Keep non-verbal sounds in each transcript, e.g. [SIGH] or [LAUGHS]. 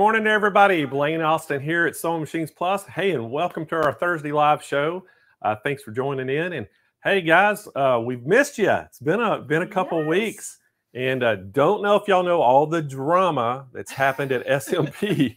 Morning, everybody. Blaine Austin here at Sewing Machines Plus. Hey, and welcome to our Thursday live show. Uh, thanks for joining in. And hey, guys, uh, we've missed you. It's been a been a couple Yes. weeks, and uh, don't know if y'all know all the drama that's happened at [LAUGHS] SMP,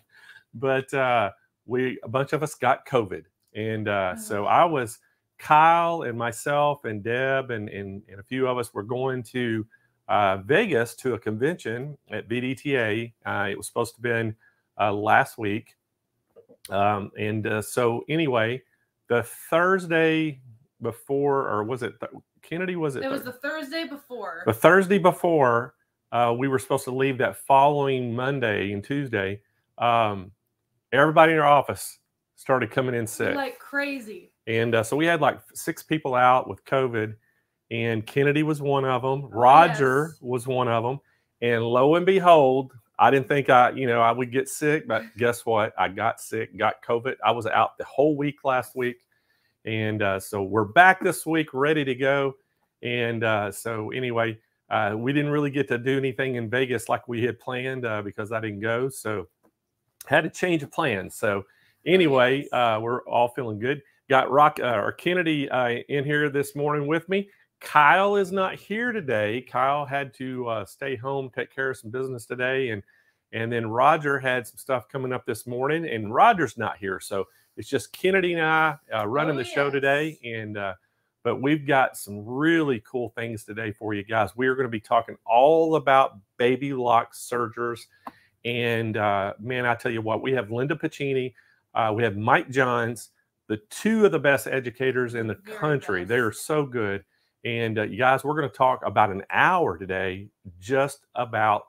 but uh, we a bunch of us got COVID, and uh, so I was Kyle and myself and Deb and and, and a few of us were going to uh, Vegas to a convention at BDTA. Uh, it was supposed to have been last week. Um, and uh, so, anyway, the Thursday before, or was it th- Kennedy? Was it, It was the Thursday before. the Thursday before? Uh, we were supposed to leave that following Monday and Tuesday. Um, everybody in our office started coming in sick. Like crazy. And uh, so we had like six people out with COVID, and Kennedy was one of them. Oh, Roger yes. was one of them. And lo and behold, I didn't think I, you know, I would get sick, but [LAUGHS] guess what? I got sick, got COVID. I was out the whole week last week. And uh, so we're back this week, ready to go. And uh, so, anyway, uh, we didn't really get to do anything in Vegas like we had planned uh, because I didn't go. So, had to change of plans. So, anyway, uh, we're all feeling good got Rock uh, or Kennedy uh, in here this morning with me. Kyle is not here today. Kyle had to uh, stay home, take care of some business today, and and then Roger had some stuff coming up this morning, and Roger's not here, so it's just Kennedy and I uh, running Oh, the show today, and uh, but we've got some really cool things today for you guys. We are going to be talking all about baby lock sergers, and uh, man, I tell you what, we have Linda Pacini, uh, we have Mike Johns the two of the best educators in the Very country. They are so good. And uh, you guys, we're going to talk about an hour today just about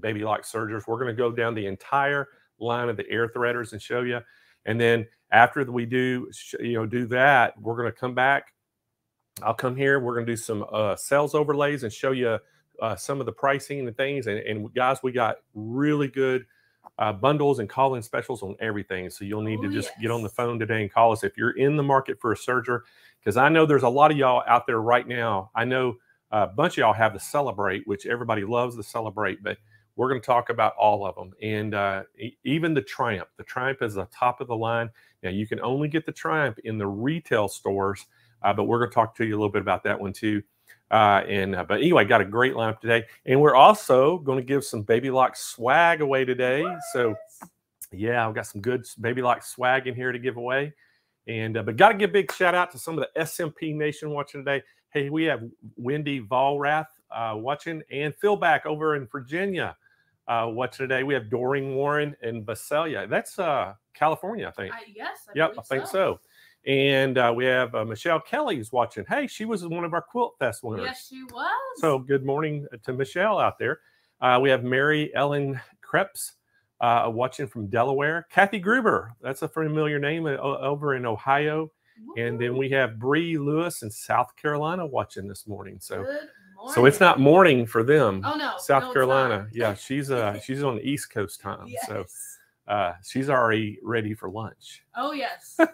baby lock sergers. We're going to go down the entire line of the air threaders and show you. And then after we do, you know, do that, we're going to come back. I'll come here. We're going to do some uh, sales overlays and show you uh, some of the pricing and things. And, and guys, we got really good uh, bundles and call-in specials on everything. So you'll need Oh, to just get on the phone today and call us if you're in the market for a serger. Because I know there's a lot of y'all out there right now. I know a bunch of y'all have the Celebrate, which everybody loves the Celebrate, but we're going to talk about all of them and uh, even the Triumph. The Triumph is the top of the line. Now you can only get the Triumph in the retail stores, uh, but we're going to talk to you a little bit about that one too. Uh, and uh, but anyway, got a great lineup today, and we're also going to give some Baby Lock swag away today. So yeah, I've got some good Baby Lock swag in here to give away. And uh, but got to give a big shout out to some of the SMP Nation watching today. Hey, we have Wendy Volrath uh, watching, and Phil back over in Virginia uh, watching today. We have Doreen Warren and Visalia. That's uh, California, I think. I, yes. I Yep, I think so. And uh, we have uh, Michelle Kelly's watching. Hey, she was one of our Quilt Fest winners. Yes, she was. So good morning to Michelle out there. Uh, we have Mary Ellen Krebs uh, watching from Delaware. Kathy Gruber, that's a familiar name uh, over in Ohio. And then we have Bree Lewis in South Carolina watching this morning. So so it's not morning. morning for them. Oh no, South no, Carolina. Yeah, she's uh [LAUGHS] she's on the East Coast time. yes. So uh she's already ready for lunch. Oh yes. [LAUGHS]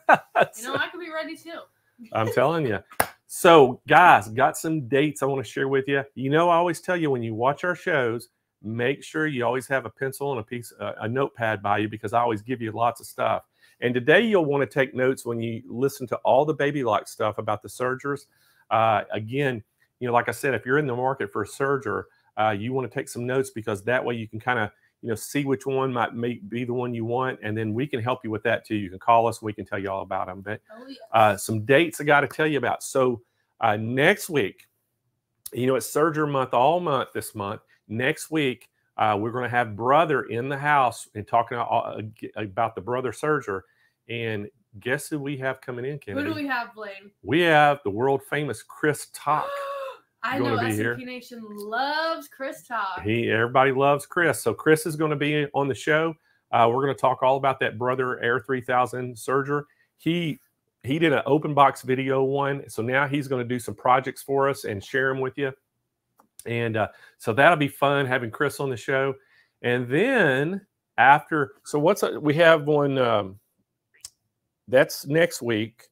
You know, I could be ready too. [LAUGHS] I'm telling you. So, guys, got some dates I want to share with you. You know, I always tell you when you watch our shows, make sure you always have a pencil and a piece, uh, a notepad by you because I always give you lots of stuff. And today you'll want to take notes when you listen to all the baby lock stuff about the sergers. Uh, again, you know, like I said, if you're in the market for a serger, uh, you want to take some notes because that way you can kind of you know see which one might may be the one you want and then we can help you with that too you can call us we can tell you all about them but Oh yes. uh, some dates I got to tell you about. So uh, next week, you know, it's Serger Month all month this month. Next week, uh, we're going to have Brother in the house and talking all, about the Brother Serger. And guess who we have coming in, Who Kennedy? do we have, Blaine? We have the world famous Chris Talk. [GASPS] I know be? SMP Nation loves Chris Talk. He everybody loves Chris. So Chris is going to be on the show. Uh, we're going to talk all about that Brother Air 3000 Serger. He he did an open box video one, so now he's going to do some projects for us and share them with you. And uh, so that'll be fun having Chris on the show. And then after, so what's uh, we have one um, that's next week.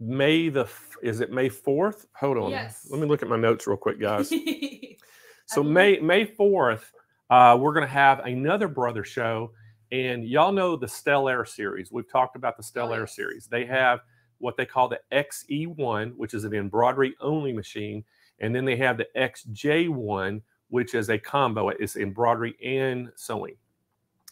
May the is it May fourth? Hold on, Yes. let me look at my notes real quick, guys. [LAUGHS] So May May fourth, uh, we're going to have another brother show. And y'all know the Stellaire series. We've talked about the Stellaire yes. series. They have what they call the XE1, which is an embroidery only machine. And then they have the XJ1, which is a combo. It's embroidery and sewing.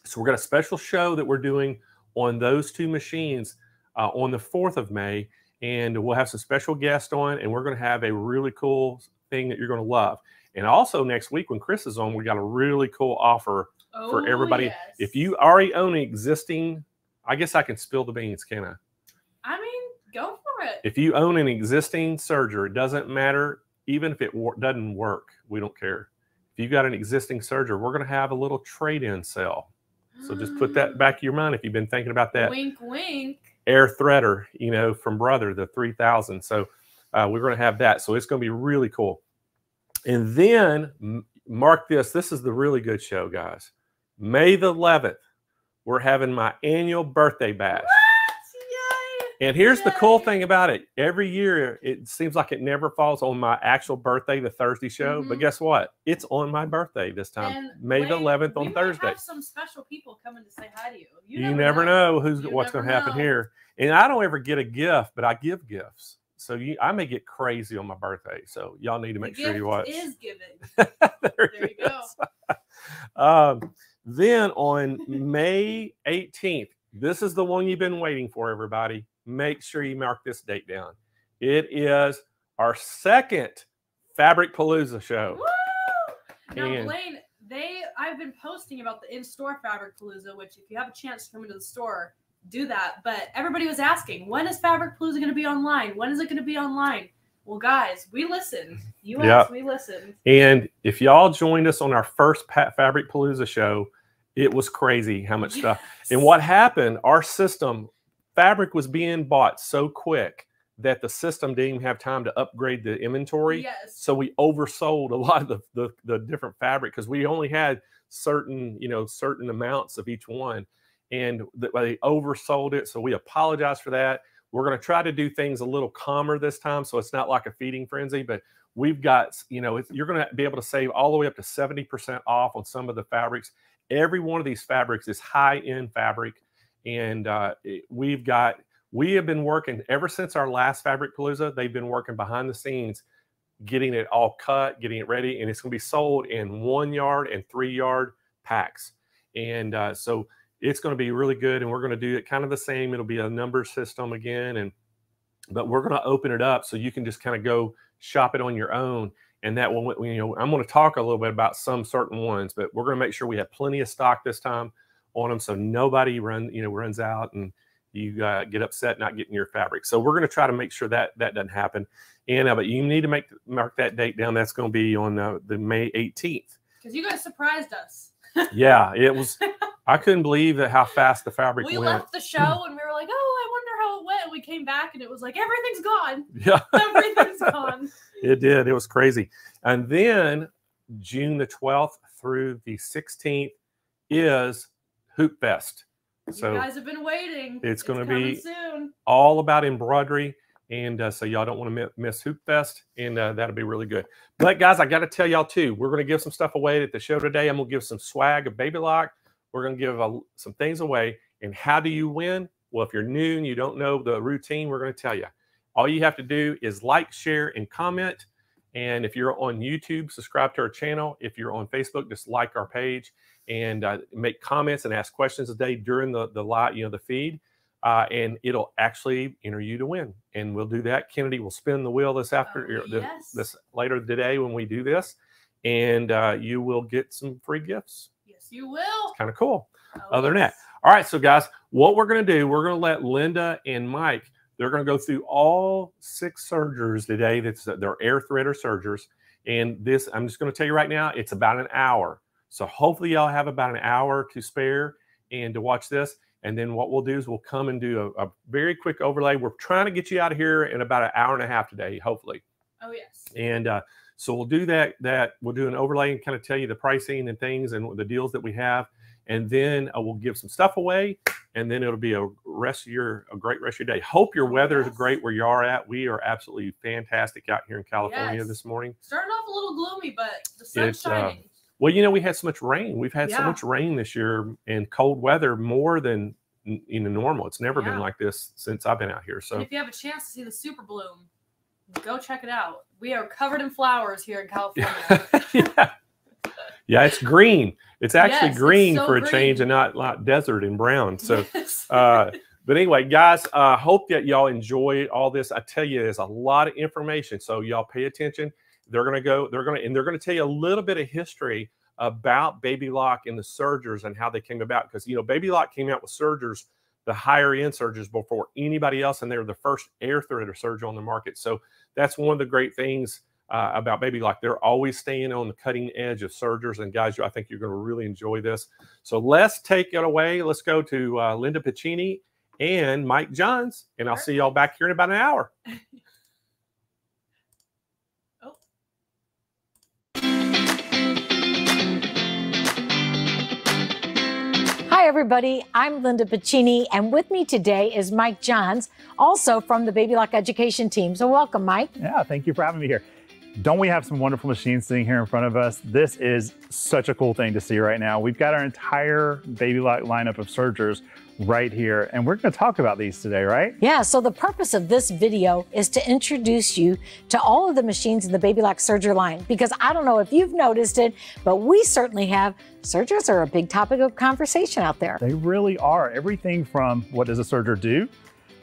So we're got a special show that we're doing on those two machines uh, on the 4th of May. And we'll have some special guests on, and we're going to have a really cool thing that you're going to love. And also next week when Chris is on, we got a really cool offer for Oh, everybody. yes. If you already own an existing, I guess I can spill the beans, can I? I mean, go for it. If you own an existing serger, it doesn't matter. Even if it wor- doesn't work, we don't care. If you've got an existing serger, we're going to have a little trade-in sale. So just put that back in your mind if you've been thinking about that Wink, wink. air threader, you know, from Brother, the 3000. So uh, we're going to have that. So it's going to be really cool. And then m- mark this. This is the really good show, guys. May the 11th, we're having my annual birthday bash. And here's the cool thing about it. Every year, it seems like it never falls on my actual birthday, the Thursday show. But Mhm. guess what? It's on my birthday this time, And May the 11th on Thursday. Have some special people coming to say hi to you. You, never, know, who's You what's going to happen here. And I don't ever get a gift, but I give gifts. So you, I may get crazy on my birthday. So y'all need to The make sure you watch. Is giving. [LAUGHS] there There you go. [LAUGHS] um, then on May 18th, this is the one you've been waiting for, everybody. Make sure you mark this date down. It is our second Fabric Palooza show. Woo! Now, And- Blaine, they I've been posting about the in-store Fabric Palooza, which if you have a chance to come into the store, do that. But everybody was asking, when is Fabric Palooza going to be online? When is it going to be online? Well, guys, we listened. You asked, we listened. And if y'all joined us on our first Pa- Fabric Palooza show, it was crazy how much [LAUGHS] stuff. And what happened, our system, fabric was being bought so quick that the system didn't even have time to upgrade the inventory. Yes. So we oversold a lot of the, the, the different fabric because we only had certain, you know, certain amounts of each one. And th- they oversold it. So we apologize for that. We're going to try to do things a little calmer this time. So it's not like a feeding frenzy, but we've got, you know, you're going to be able to save all the way up to 70% off on some of the fabrics. Every one of these fabrics is high end fabric. And uh, it- we've got, we have been working ever since our last Fabric Palooza. They've been working behind the scenes, getting it all cut, getting it ready, and it's going to be sold in one yard and three yard packs. And uh, so it's going to be really good. And we're going to do it kind of the same. It'll be a number system again, and but we're going to open it up so you can just kind of go shop it on your own. And that will, you know, I'm going to talk a little bit about some certain ones, but we're going to make sure we have plenty of stock this time on them so nobody run, you know, runs out and you uh, get upset not getting your fabric. So we're going to try to make sure that that doesn't happen. And uh, but you need to make mark that date down. That's going to be on uh, the May 18th. Because you guys surprised us. [LAUGHS] Yeah, it was. I couldn't believe that how fast the fabric We went. left the show and we were like, oh, I wonder how it went. And we came back and it was like, everything's gone. [LAUGHS] Yeah, Everything's gone. [LAUGHS] it did. It was crazy. And then June the 12th through the 16th is Hoop Fest. So you guys have been waiting. it's gonna be- soon. all about embroidery. And uh, so y'all don't want to miss Hoop Fest, and uh, that'll be really good. But guys, I got to tell y'all too, we're going to give some stuff away at the show today. I'm going to give some swag of Baby Lock. We're going to give uh, some things away. And how do you win? Well, if you're new and you don't know the routine, we're going to tell you. All you have to do is like, share, and comment. And if you're on YouTube, subscribe to our channel. If you're on Facebook, just like our page and uh, make comments and ask questions a day during the the live, you know, the feed uh, and it'll actually enter you to win. And we'll do that. Kennedy will spin the wheel this after Oh, yes. this later today when we do this, and uh, you will get some free gifts. Yes, you will. Kind of cool. Oh, Other than that, all right. So guys, what we're gonna do? We're gonna let Linda and Mike. They're gonna go through all six sergers today. That's they're air threader sergers. And this, I'm just gonna tell you right now, it's about an hour. So hopefully y'all have about an hour to spare and to watch this. And then what we'll do is we'll come and do a, a very quick overlay. We're trying to get you out of here in about an hour and a half today, hopefully. Oh yes. And uh, so we'll do that. That we'll do an overlay and kind of tell you the pricing and things and the deals that we have. And then uh, we'll give some stuff away. And then it'll be a rest of your a great rest of your day. Hope your weather is yes. great where you are at. We are absolutely fantastic out here in California Yes. this morning. Starting off a little gloomy, but the sun's It's, uh, shining. Well, you know, we had so much rain. We've had so much rain this year and cold weather more than you know normal. It's never been like this since I've been out here. And So if you have a chance to see the super bloom, go check it out. We are covered in flowers here in [LAUGHS] California. yeah. [LAUGHS] yeah, it's green. It's actually Yes, it's green so for a change and not not desert and brown. So Yes. uh, [LAUGHS] but anyway, guys, uh, hope that y'all enjoy all this. I tell you, there's a lot of information, so y'all pay attention. They're gonna go. They're gonna and they're gonna tell you a little bit of history about Baby Lock and the Sergers and how they came about. Because you know, Baby Lock came out with Sergers, the higher end Sergers, before anybody else, and they were the first air threader serger on the market. So that's one of the great things uh, about Baby Lock. They're always staying on the cutting edge of sergers. And guys, I think you're going to really enjoy this. So let's take it away. Let's go to uh, Linda Pacini and Mike Johns, and I'll see y'all back here in about an hour. [LAUGHS] everybody. I'm Linda Pacini, and with me today is Mike Johns, also from the Baby Lock Education team. So, welcome, Mike. Yeah, thank you for having me here. Don't we have some wonderful machines sitting here in front of us? This is such a cool thing to see right now. We've got our entire Baby Lock lineup of sergers right here, and we're going to talk about these today, right? Yeah, so the purpose of this video is to introduce you to all of the machines in the Baby Lock Serger line because I don't know if you've noticed it, but we certainly have. Sergers are a big topic of conversation out there. They really are. Everything from what does a serger do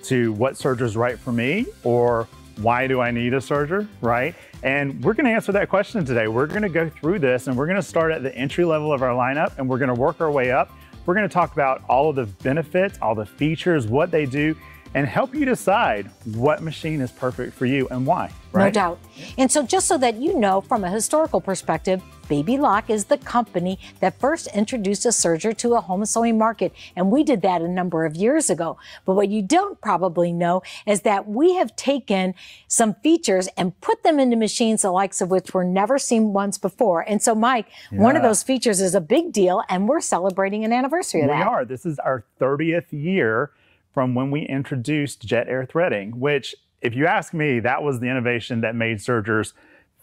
to what serger's right for me or why do I need a serger, right? And we're going to answer that question today. We're going to go through this and we're going to start at the entry level of our lineup and we're going to work our way up. We're going to talk about all of the benefits, all the features, what they do, and help you decide what machine is perfect for you and why, right? No doubt. And so, just so that you know, from a historical perspective, Baby Lock is the company that first introduced a serger to a home sewing market. And we did that a number of years ago. But what you don't probably know is that we have taken some features and put them into machines the likes of which were never seen once before. And so, Mike, one of those features is a big deal, and we're celebrating an anniversary of We that. are. This is our 30th year from when we introduced jet air threading, which, if you ask me, that was the innovation that made sergers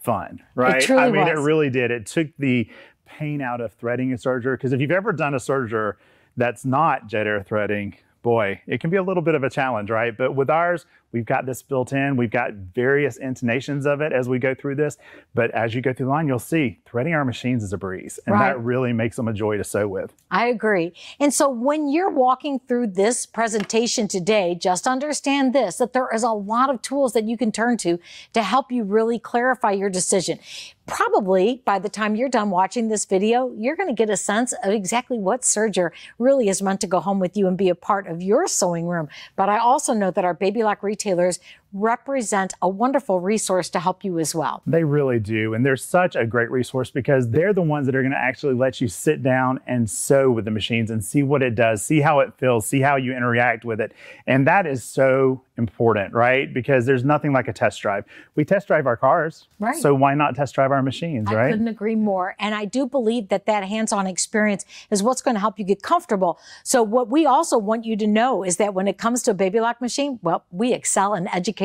fun, right? I mean, it really did. It took the pain out of threading a serger. Because if you've ever done a serger that's not jet air threading, boy, it can be a little bit of a challenge, right? But with ours, we've got this built in. We've got various intonations of it as we go through this. But as you go through the line, you'll see threading our machines is a breeze. And Right. that really makes them a joy to sew with. I agree. And so when you're walking through this presentation today, just understand this that there is a lot of tools that you can turn to to help you really clarify your decision. Probably by the time you're done watching this video, you're going to get a sense of exactly what serger really is meant to go home with you and be a part of your sewing room. But I also know that our Baby Lock retailers represent a wonderful resource to help you as well. They really do. And they're such a great resource because they're the ones that are going to actually let you sit down and sew with the machines and see what it does, see how it feels, see how you interact with it. And that is so important, right? Because there's nothing like a test drive. We test drive our cars. Right. So why not test drive our machines, I right? I couldn't agree more. And I do believe that that hands-on experience is what's going to help you get comfortable. So what we also want you to know is that when it comes to a baby lock machine, well, we excel in education.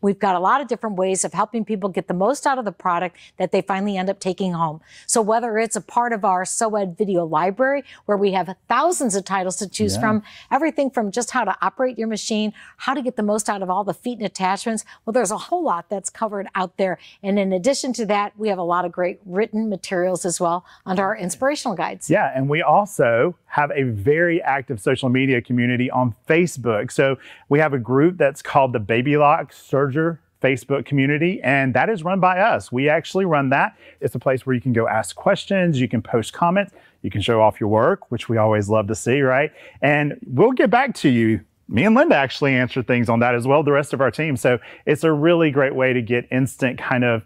We've got a lot of different ways of helping people get the most out of the product that they finally end up taking home. So whether it's a part of our SOED video library where we have thousands of titles to choose Yeah. from, everything from just how to operate your machine, how to get the most out of all the feet and attachments. Well, there's a whole lot that's covered out there. And in addition to that, we have a lot of great written materials as well under our inspirational guides. Yeah, and we also have a very active social media community on Facebook. So we have a group that's called the Baby Lock Serger Facebook community, and that is run by us. We actually run that. It's a place where you can go ask questions, you can post comments, you can show off your work, which we always love to see, right? And we'll get back to you. Me and Linda actually answer things on that as well, the rest of our team. So it's a really great way to get instant kind of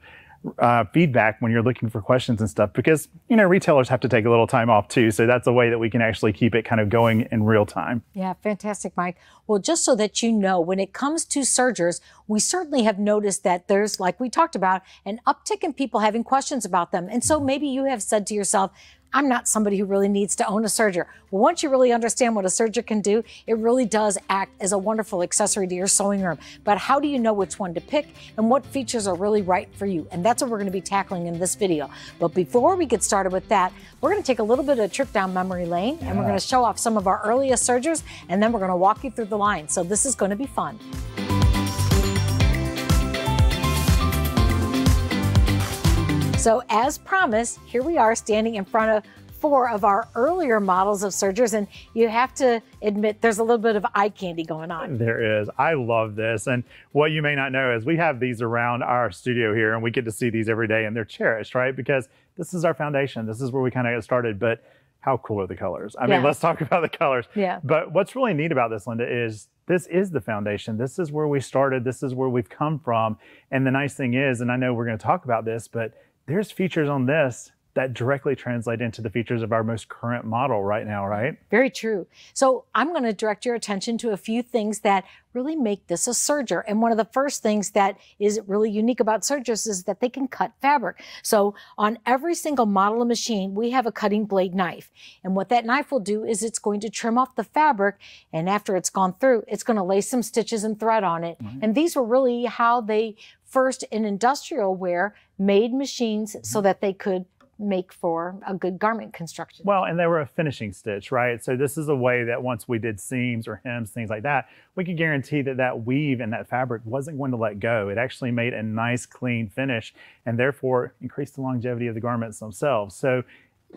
uh, feedback when you're looking for questions and stuff because you know retailers have to take a little time off too so that's a way that we can actually keep it kind of going in real time Yeah, fantastic, Mike. Well, just so that you know, when it comes to sergers, we certainly have noticed that there's, like we talked about, an uptick in people having questions about them. And so maybe you have said to yourself, I'm not somebody who really needs to own a serger. Well, once you really understand what a serger can do, it really does act as a wonderful accessory to your sewing room. But how do you know which one to pick and what features are really right for you? And that's what we're going to be tackling in this video. But before we get started with that, we're going to take a little bit of a trip down memory lane yeah. and we're going to show off some of our earliest sergers and then we're going to walk you through the line. So this is going to be fun. So as promised, here we are standing in front of four of our earlier models of sergers and you have to admit there's a little bit of eye candy going on. There is. I love this. And what you may not know is we have these around our studio here and we get to see these every day and they're cherished, right? Because this is our foundation. This is where we kind of get started. But how cool are the colors? I mean, let's talk [LAUGHS] about the colors. Yeah. But what's really neat about this, Linda, is this is the foundation. This is where we started. This is where we've come from. And the nice thing is, and I know we're going to talk about this, but there's features on this that directly translate into the features of our most current model right now, right? Very true. So I'm going to direct your attention to a few things that really make this a serger. And one of the first things that is really unique about sergers is that they can cut fabric. So on every single model of machine, we have a cutting blade knife. And what that knife will do is it's going to trim off the fabric. And after it's gone through, it's going to lay some stitches and thread on it. Mm-hmm. And these were really how they first in industrial wear made machines so that they could make for a good garment construction. Well, and they were a finishing stitch, right? So this is a way that once we did seams or hems, things like that, we could guarantee that that weave and that fabric wasn't going to let go. It actually made a nice, clean finish and therefore increased the longevity of the garments themselves. So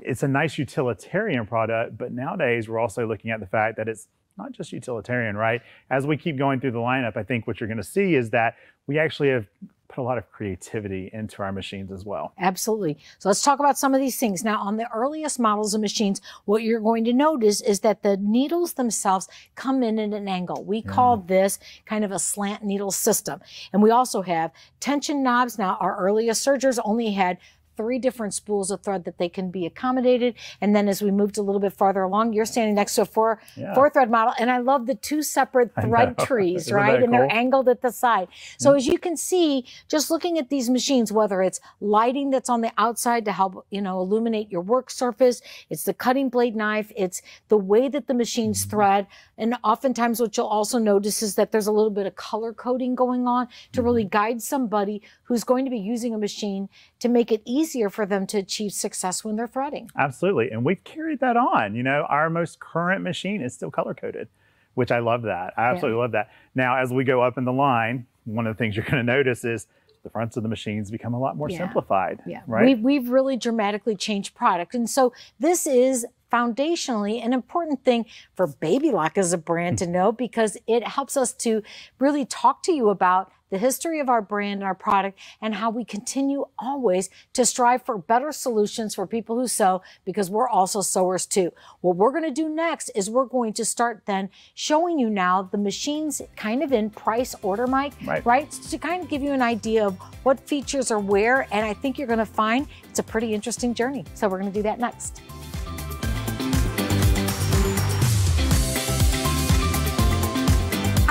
it's a nice utilitarian product, but nowadays we're also looking at the fact that it's not just utilitarian, right? As we keep going through the lineup, I think what you're going to see is that we actually have put a lot of creativity into our machines as well. Absolutely. So let's talk about some of these things. Now, on the earliest models of machines, what you're going to notice is that the needles themselves come in at an angle. We call this kind of a slant needle system. And we also have tension knobs. Now, our earliest sergers only had three different spools of thread that they can be accommodated. And then as we moved a little bit farther along, you're standing next to a four, yeah. four thread model. And I love the two separate thread [LAUGHS] trees, right? And they're angled at the side. So mm-hmm. as you can see, just looking at these machines, whether it's lighting that's on the outside to help, you know, illuminate your work surface, it's the cutting blade knife, it's the way that the machines mm-hmm. thread. And oftentimes what you'll also notice is that there's a little bit of color coding going on to mm-hmm. really guide somebody who's going to be using a machine to make it easier for them to achieve success when they're threading. Absolutely. And we've carried that on. You know, our most current machine is still color coded, which I love that. I absolutely yeah. love that. Now, as we go up in the line, one of the things you're going to notice is the fronts of the machines become a lot more yeah. simplified. Yeah. Right. We've, we've really dramatically changed product. And so this is foundationally an important thing for Baby Lock as a brand hmm. to know because it helps us to really talk to you about the history of our brand and our product, and how we continue always to strive for better solutions for people who sew because we're also sewers too. What we're going to do next is we're going to start then showing you now the machines kind of in price order, Mike, right? right? To kind of give you an idea of what features are where, and I think you're going to find it's a pretty interesting journey. So we're going to do that next.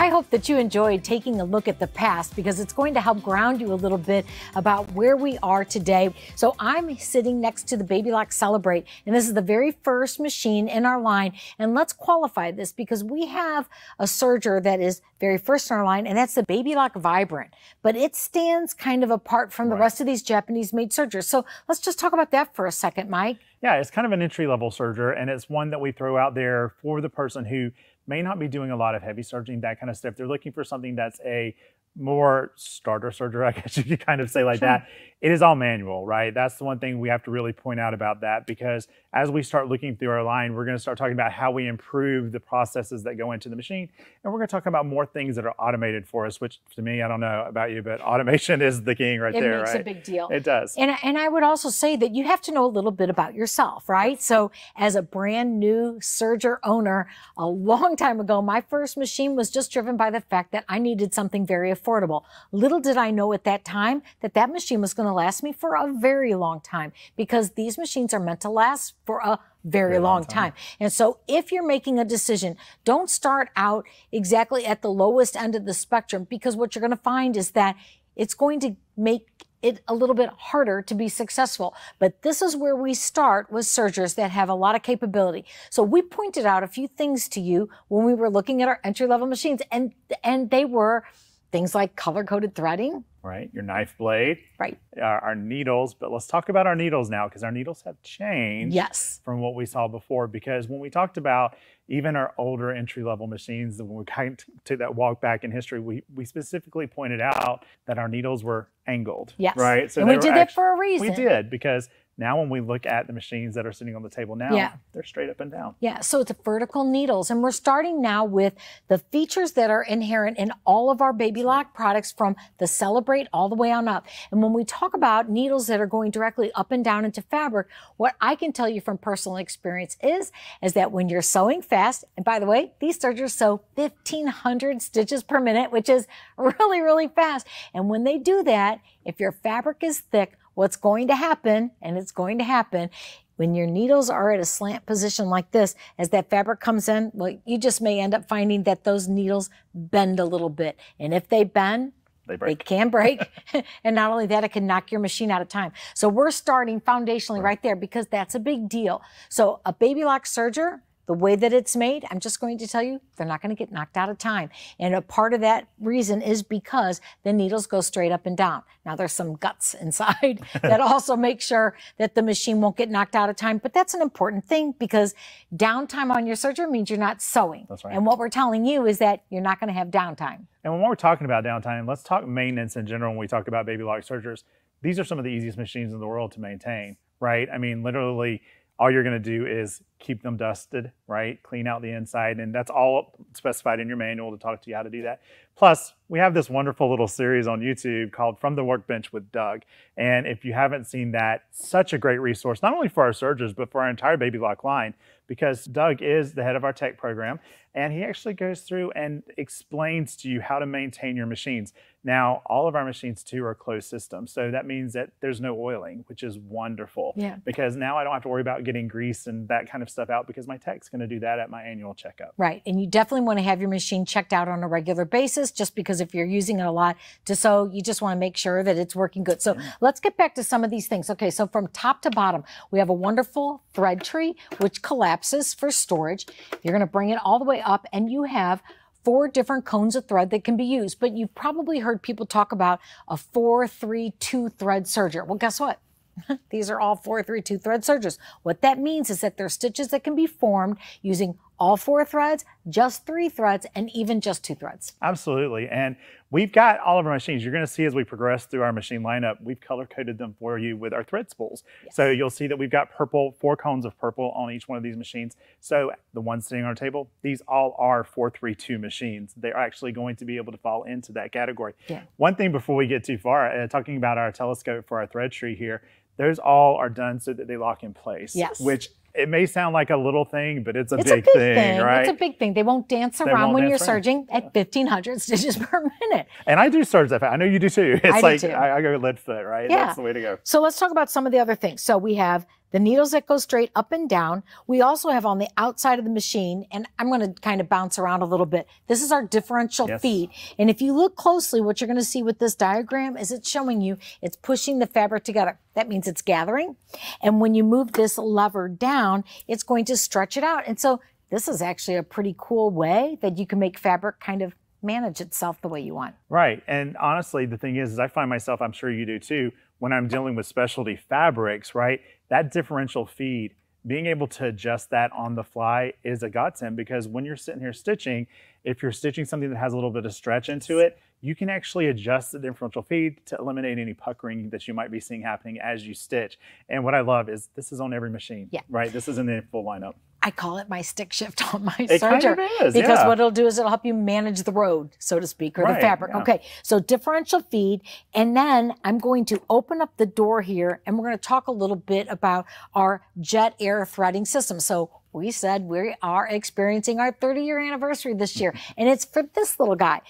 I hope that you enjoyed taking a look at the past because it's going to help ground you a little bit about where we are today. So I'm sitting next to the Baby Lock Celebrate, and this is the very first machine in our line. And let's qualify this because we have a serger that is very first in our line, and that's the Baby Lock Vibrant. But it stands kind of apart from the rest of these Japanese made sergers. So let's just talk about that for a second, Mike. Yeah, it's kind of an entry level serger, and it's one that we throw out there for the person who may not be doing a lot of heavy serging, that kind of stuff. They're looking for something that's a more starter serger, [LAUGHS] I guess you could kind of say like sure. that it is all manual, right? That's the one thing we have to really point out about that because as we start looking through our line, we're going to start talking about how we improve the processes that go into the machine. And we're going to talk about more things that are automated for us, which to me, I don't know about you, but automation [LAUGHS] is the king right it there, right? It makes a big deal. It does. And, and I would also say that you have to know a little bit about yourself, right? So as a brand new serger owner, a long time ago, my first machine was just driven by the fact that I needed something very affordable. Little did I know at that time that that machine was going to last me for a very long time because these machines are meant to last for a very, very long, long time. time. And so if you're making a decision, don't start out exactly at the lowest end of the spectrum because what you're going to find is that it's going to make it a little bit harder to be successful. But this is where we start with sergers that have a lot of capability. So we pointed out a few things to you when we were looking at our entry level machines and, and they were things like color coded threading. Right. Your knife blade. Right. Our, our needles. But let's talk about our needles now because our needles have changed. Yes. From what we saw before. Because when we talked about even our older entry level machines, when we kind of took that walk back in history, we, we specifically pointed out that our needles were angled. Yes. Right. So and we did that for a reason. We did because now, when we look at the machines that are sitting on the table now, yeah. they're straight up and down. Yeah, so it's vertical needles. And we're starting now with the features that are inherent in all of our Baby Lock products from the Celebrate all the way on up. And when we talk about needles that are going directly up and down into fabric, what I can tell you from personal experience is, is that when you're sewing fast, and by the way, these sergers sew 1500 stitches per minute, which is [LAUGHS] really, really fast. And when they do that, if your fabric is thick, what's going to happen, and it's going to happen, when your needles are at a slant position like this, as that fabric comes in, well, you just may end up finding that those needles bend a little bit. And if they bend, they, break. they can break. [LAUGHS] [LAUGHS] and not only that, it can knock your machine out of time. So we're starting foundationally right, right there because that's a big deal. So a baby lock serger, the way that it's made, I'm just going to tell you, they're not going to get knocked out of time. And a part of that reason is because the needles go straight up and down. Now there's some guts [LAUGHS] inside that [LAUGHS] also make sure that the machine won't get knocked out of time. But that's an important thing because downtime on your serger means you're not sewing. That's right. And what we're telling you is that you're not going to have downtime. And when we're talking about downtime, let's talk maintenance in general when we talk about baby lock sergers. These are some of the easiest machines in the world to maintain, right? I mean, literally all you're going to do is keep them dusted, right? Clean out the inside, and that's all specified in your manual to talk to you how to do that. Plus, we have this wonderful little series on YouTube called From the Workbench with Doug. And if you haven't seen that, such a great resource, not only for our surgeons, but for our entire Baby Lock line, because Doug is the head of our tech program, and he actually goes through and explains to you how to maintain your machines. Now, all of our machines too are closed systems, so that means that there's no oiling, which is wonderful. Yeah. Because now I don't have to worry about getting grease and that kind of stuff out because my tech's going to do that at my annual checkup. Right, and you definitely want to have your machine checked out on a regular basis, just because if you're using it a lot to sew, you just want to make sure that it's working good. So let's get back to some of these things. Okay, so from top to bottom, we have a wonderful thread tree which collapses for storage. You're going to bring it all the way up, and you have four different cones of thread that can be used. But you've probably heard people talk about a 432 thread serger. Well, guess what? [LAUGHS] These are all 432 thread sergers. What that means is that they're stitches that can be formed using all four threads, just three threads, and even just two threads. Absolutely. And we've got all of our machines. You're going to see as we progress through our machine lineup, we've color coded them for you with our thread spools. Yes. So you'll see that we've got purple, four cones of purple on each one of these machines. So the ones sitting on our table, these all are 432 machines. They're actually going to be able to fall into that category. Yeah. One thing before we get too far, uh, talking about our telescope for our thread tree here, those all are done so that they lock in place. Yes. Which it may sound like a little thing, but it's a, it's big, a big thing, thing, right? It's a big thing. They won't dance They around won't when dance you're around. serging at 1500 stitches [LAUGHS] per minute. And I do surge that fast. I know you do too. [LAUGHS] It's I do like too. I, I go lead foot, right? Yeah. That's the way to go. So let's talk about some of the other things. So we have the needles that go straight up and down. We also have on the outside of the machine, and I'm going to kind of bounce around a little bit. This is our differential Yes. feed. And if you look closely, what you're going to see with this diagram is it's showing you it's pushing the fabric together. That means it's gathering. And when you move this lever down, it's going to stretch it out. And so this is actually a pretty cool way that you can make fabric kind of manage itself the way you want. Right. And honestly, the thing is, is I find myself, I'm sure you do too, when I'm dealing with specialty fabrics, right? That differential feed, being able to adjust that on the fly is a godsend because when you're sitting here stitching, if you're stitching something that has a little bit of stretch into it, you can actually adjust the differential feed to eliminate any puckering that you might be seeing happening as you stitch. And what I love is this is on every machine, Yeah. right? This is in the full lineup. I call it my stick shift [LAUGHS] on my It kind serger of is, because yeah. what it'll do is it'll help you manage the road, so to speak, or the fabric. yeah. Okay, so differential feed, and then I'm going to open up the door here, and we're going to talk a little bit about our jet air threading system. So we said we are experiencing our 30 year anniversary this year, [LAUGHS] and it's for this little guy.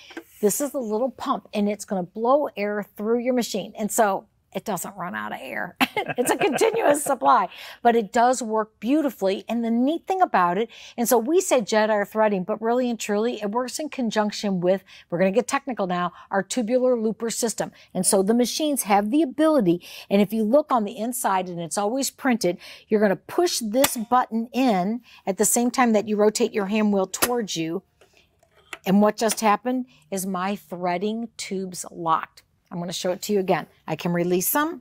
This is the little pump, and it's going to blow air through your machine, and so it doesn't run out of air. [LAUGHS] it's a continuous [LAUGHS] supply, but it does work beautifully. And the neat thing about it, and so we say jet air threading, but really and truly, it works in conjunction with, we're going to get technical now, our tubular looper system. And so the machines have the ability, and if you look on the inside and it's always printed, you're going to push this button in at the same time that you rotate your hand wheel towards you. And what just happened is my threading tubes locked. I'm going to show it to you again. I can release them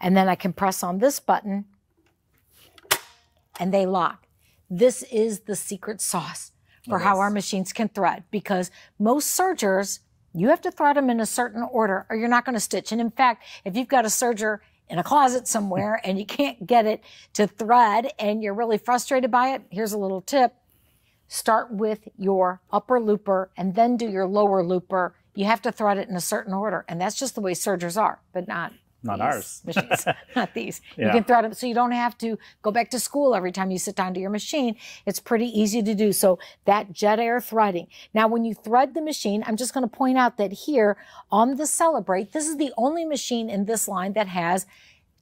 and then I can press on this button and they lock. This is the secret sauce for how our machines can thread because most sergers, you have to thread them in a certain order or you're not going to stitch. And in fact, if you've got a serger in a closet somewhere [LAUGHS] and you can't get it to thread and you're really frustrated by it, here's a little tip. Start with your upper looper and then do your lower looper you have to thread it in a certain order. And that's just the way sergers are, but not not ours [LAUGHS] machines, not these. Yeah. You can thread them so you don't have to go back to school every time you sit down to your machine. It's pretty easy to do. So that jet air threading. Now, when you thread the machine, I'm just going to point out that here on the Celebrate, this is the only machine in this line that has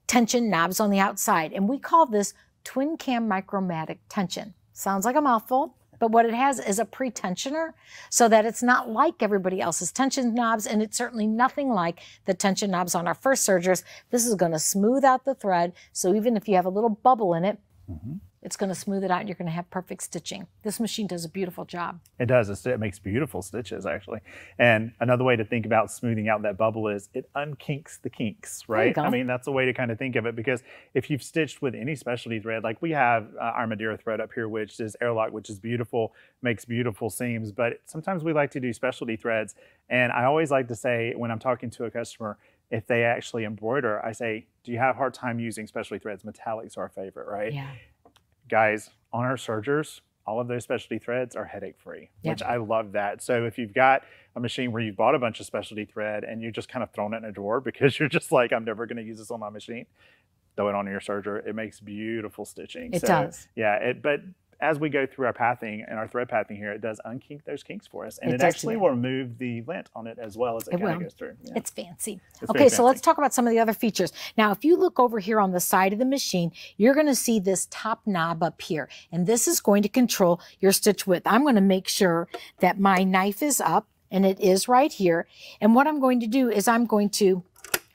tension knobs on the outside. And we call this twin cam micromatic tension. Sounds like a mouthful. But what it has is a pre-tensioner so that it's not like everybody else's tension knobs and it's certainly nothing like the tension knobs on our first sergers. This is going to smooth out the thread. So even if you have a little bubble in it, mm-hmm it's going to smooth it out and you're going to have perfect stitching. This machine does a beautiful job. It does. It makes beautiful stitches, actually. And another way to think about smoothing out that bubble is it unkinks the kinks, right? I mean, that's a way to kind of think of it because if you've stitched with any specialty thread, like we have uh, our Madeira thread up here, which is Aerolock, which is beautiful, makes beautiful seams, but sometimes we like to do specialty threads. And I always like to say when I'm talking to a customer, if they actually embroider, I say, do you have a hard time using specialty threads? Metallics are our favorite, right? Yeah guys, on our sergers, all of those specialty threads are headache free, yep. which I love that. So if you've got a machine where you've bought a bunch of specialty thread and you just kind of thrown it in a drawer [LAUGHS] because you're just like, I'm never going to use this on my machine, throw it on your serger. It makes beautiful stitching. It so, does. Yeah. It, but as we go through our pathing and our thread pathing here, it does unkink those kinks for us. And it, it actually will remove the lint on it as well as it, it kind of goes through. Yeah. It's fancy. It's okay, so let's talk about some of the other features. Now, if you look over here on the side of the machine, you're going to see this top knob up here. And this is going to control your stitch width. I'm going to make sure that my knife is up and it is right here. And what I'm going to do is I'm going to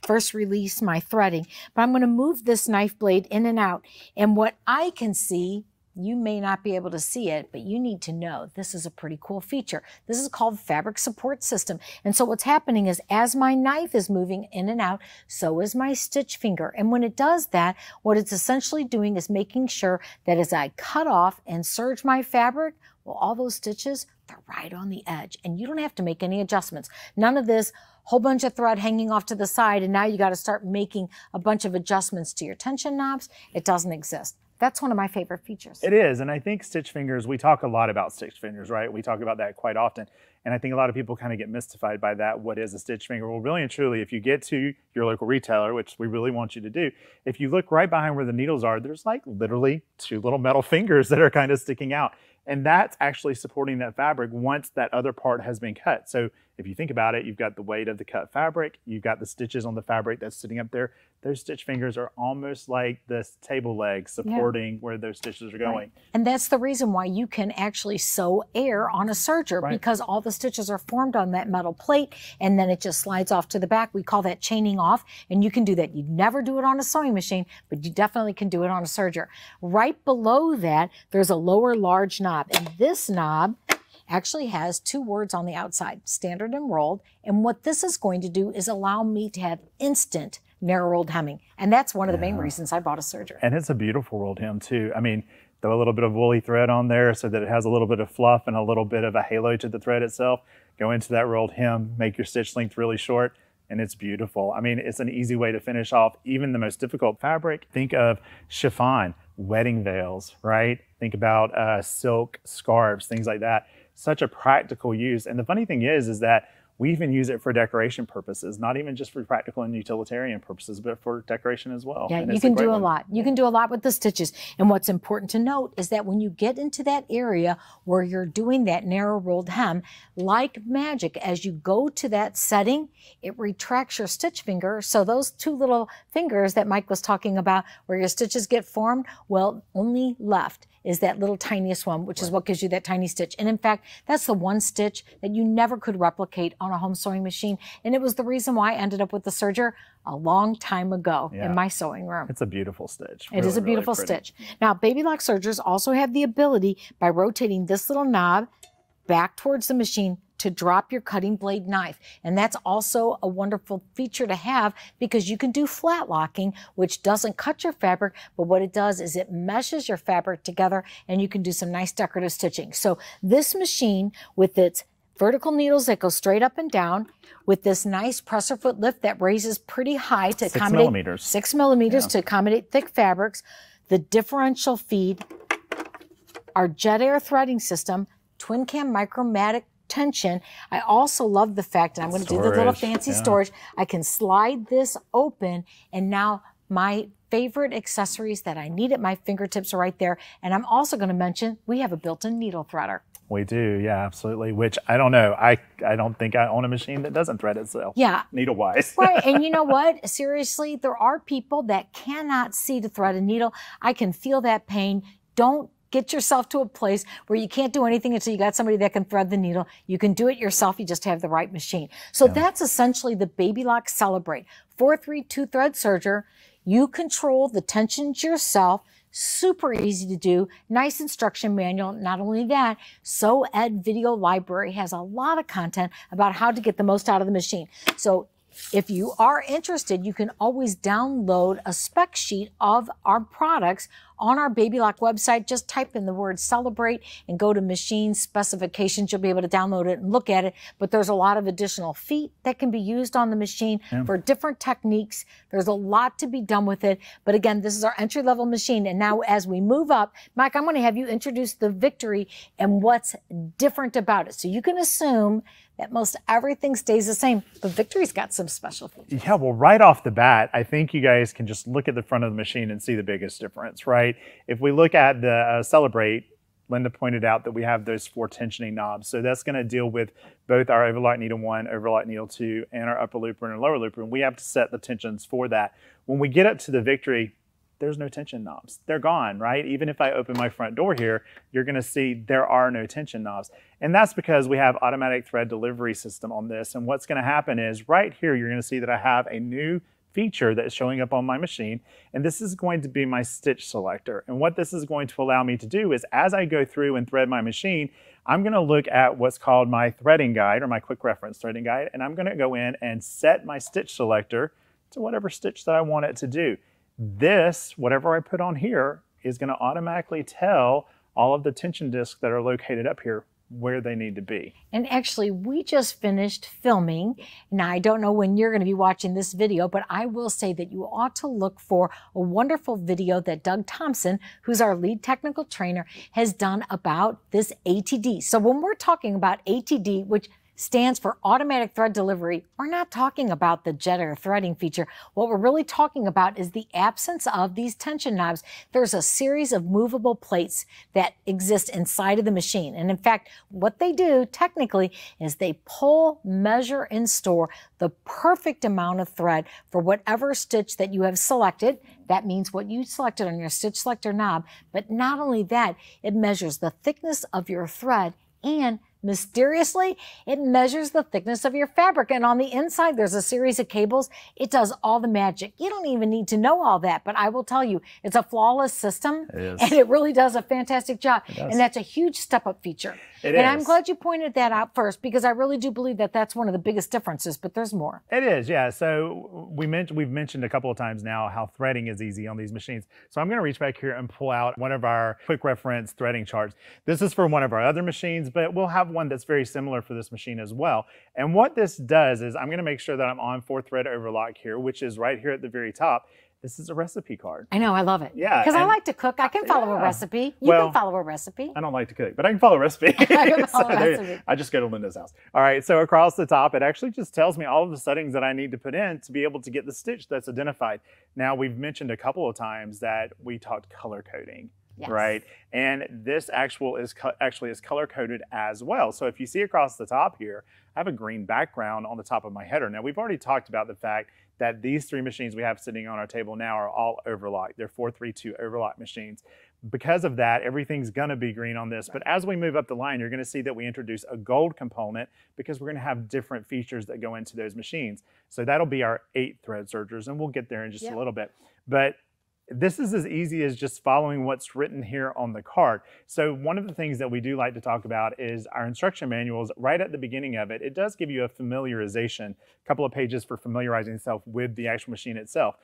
first release my threading, but I'm going to move this knife blade in and out. And what I can see you may not be able to see it, but you need to know this is a pretty cool feature. This is called fabric support system. And so what's happening is as my knife is moving in and out, so is my stitch finger. And when it does that, what it's essentially doing is making sure that as I cut off and serge my fabric, well, all those stitches, they're right on the edge and you don't have to make any adjustments. None of this whole bunch of thread hanging off to the side and now you got to start making a bunch of adjustments to your tension knobs. It doesn't exist. That's one of my favorite features. It is. And I think stitch fingers, we talk a lot about stitch fingers, right? We talk about that quite often. And I think a lot of people kind of get mystified by that. What is a stitch finger? Well, really and truly, if you get to your local retailer, which we really want you to do, if you look right behind where the needles are, there's like literally two little metal fingers that are kind of sticking out. And that's actually supporting that fabric once that other part has been cut. So if you think about it, you've got the weight of the cut fabric, you've got the stitches on the fabric that's sitting up there. Those stitch fingers are almost like the table legs supporting yeah. where those stitches are going. Right. And that's the reason why you can actually sew air on a serger right. because all the stitches are formed on that metal plate and then it just slides off to the back. We call that chaining off and you can do that. You never do it on a sewing machine, but you definitely can do it on a serger. Right below that, there's a lower large knob and this knob actually has two words on the outside, standard and rolled. And what this is going to do is allow me to have instant narrow rolled hemming. And that's one of the main reasons I bought a serger. And it's a beautiful rolled hem too. I mean, throw a little bit of woolly thread on there so that it has a little bit of fluff and a little bit of a halo to the thread itself. Go into that rolled hem, make your stitch length really short, and it's beautiful. I mean, it's an easy way to finish off even the most difficult fabric. Think of chiffon, wedding veils, right? Think about uh, silk scarves, things like that such a practical use. And the funny thing is, is that We even use it for decoration purposes, not even just for practical and utilitarian purposes, but for decoration as well. Yeah, And you can great do a one. lot. You can do a lot with the stitches. And what's important to note is that when you get into that area where you're doing that narrow rolled hem, like magic, as you go to that setting, it retracts your stitch finger. So those two little fingers that Mike was talking about where your stitches get formed, well, only left is that little tiniest one, which is what gives you that tiny stitch. And in fact, that's the one stitch that you never could replicate on a home sewing machine. And it was the reason why I ended up with the serger a long time ago Yeah. in my sewing room. It's a beautiful stitch. It is Really, a beautiful really stitch. Now, Baby Lock sergers also have the ability by rotating this little knob back towards the machine to drop your cutting blade knife. And that's also a wonderful feature to have because you can do flat locking, which doesn't cut your fabric, but what it does is it meshes your fabric together and you can do some nice decorative stitching. So this machine with its vertical needles that go straight up and down with this nice presser foot lift that raises pretty high to Six accommodate millimeters. six millimeters to accommodate thick fabrics. The differential feed, our jet air threading system, twin cam micromatic tension. I also love the fact, and I'm going to do the little fancy yeah. storage. I can slide this open, and now my favorite accessories that I need at my fingertips are right there. And I'm also going to mention we have a built-in needle threader. We do, yeah, absolutely. Which I don't know. I I don't think I own a machine that doesn't thread itself. Yeah, Needle wise. right. And you [LAUGHS] know what? Seriously, there are people that cannot see to thread a needle. I can feel that pain. Don't get yourself to a place where you can't do anything until you got somebody that can thread the needle. You can do it yourself. You just have the right machine. So that's essentially the Baby Lock Celebrate. 432 thread serger. You control the tensions yourself. Super easy to do. Nice instruction manual. Not only that, So Ed Video Library has a lot of content about how to get the most out of the machine. So if you are interested, you can always download a spec sheet of our products on our Baby Lock website. Just type in the word celebrate and go to machine specifications. You'll be able to download it and look at it. But there's a lot of additional feet that can be used on the machine for different techniques. There's a lot to be done with it. But again, this is our entry level machine. And now as we move up, Mike, I'm going to have you introduce the Victory and what's different about it. So you can assume that most everything stays the same, but Victory's got some special features. Yeah, well, right off the bat, I think you guys can just look at the front of the machine and see the biggest difference, right? If we look at the uh, Celebrate, Linda pointed out that we have those four tensioning knobs. So that's going to deal with both our overlock needle one, overlock needle two, and our upper looper and our lower looper. And we have to set the tensions for that. When we get up to the Victory, there's no tension knobs. They're gone, right? Even if I open my front door here, you're gonna see there are no tension knobs. And that's because we have automatic thread delivery system on this. And what's gonna happen is right here, you're gonna see that I have a new feature that's showing up on my machine. And this is going to be my stitch selector. And what this is going to allow me to do is as I go through and thread my machine, I'm gonna look at what's called my threading guide or my quick reference threading guide. And I'm gonna go in and set my stitch selector to whatever stitch that I want it to do. This, whatever I put on here, is going to automatically tell all of the tension discs that are located up here where they need to be. And actually, we just finished filming. Now, I don't know when you're going to be watching this video, but I will say that you ought to look for a wonderful video that Doug Thompson, who's our lead technical trainer, has done about this ATD. So when we're talking about ATD, which stands for automatic thread delivery, we're not talking about the jet air threading feature. What we're really talking about is the absence of these tension knobs. There's a series of movable plates that exist inside of the machine. And in fact, what they do technically is they pull, measure, and store the perfect amount of thread for whatever stitch that you have selected. That means what you selected on your stitch selector knob. But not only that, it measures the thickness of your thread and mysteriously, it measures the thickness of your fabric. And on the inside, there's a series of cables. It does all the magic. You don't even need to know all that, but I will tell you, it's a flawless system. It is. And it really does a fantastic job. And that's a huge step up feature. It and I'm glad you pointed that out first because I really do believe that that's one of the biggest differences, but there's more. It is, yeah. So we mentioned we've mentioned a couple of times now how threading is easy on these machines. So I'm going to reach back here and pull out one of our quick reference threading charts. This is for one of our other machines, but we'll have one that's very similar for this machine as well. And what this does is I'm going to make sure that I'm on four thread overlock here, which is right here at the very top. this is a recipe card. I know, I love it. Yeah, Because I like to cook. I can follow a recipe. You Well, can follow a recipe. I don't like to cook, but I can follow a recipe. [LAUGHS] I can [LAUGHS] follow a recipe. I just go to Linda's house. All right, so across the top, it actually just tells me all of the settings that I need to put in to be able to get the stitch that's identified. Now, we've mentioned a couple of times that we talked color coding. Yes. Right, and this actual is actually is color coded as well. So if you see across the top here, I have a green background on the top of my header. Now we've already talked about the fact that these three machines we have sitting on our table now are all overlocked. They're 432 overlock machines. Because of that, everything's gonna be green on this. But as we move up the line, you're gonna see that we introduce a gold component because we're gonna have different features that go into those machines. So that'll be our eight thread sergers, and we'll get there in just Yep. a little bit. But this is as easy as just following what's written here on the card. So one of the things that we do like to talk about is our instruction manuals. Right at the beginning of it, it does give you a familiarization, a couple of pages for familiarizing yourself with the actual machine itself.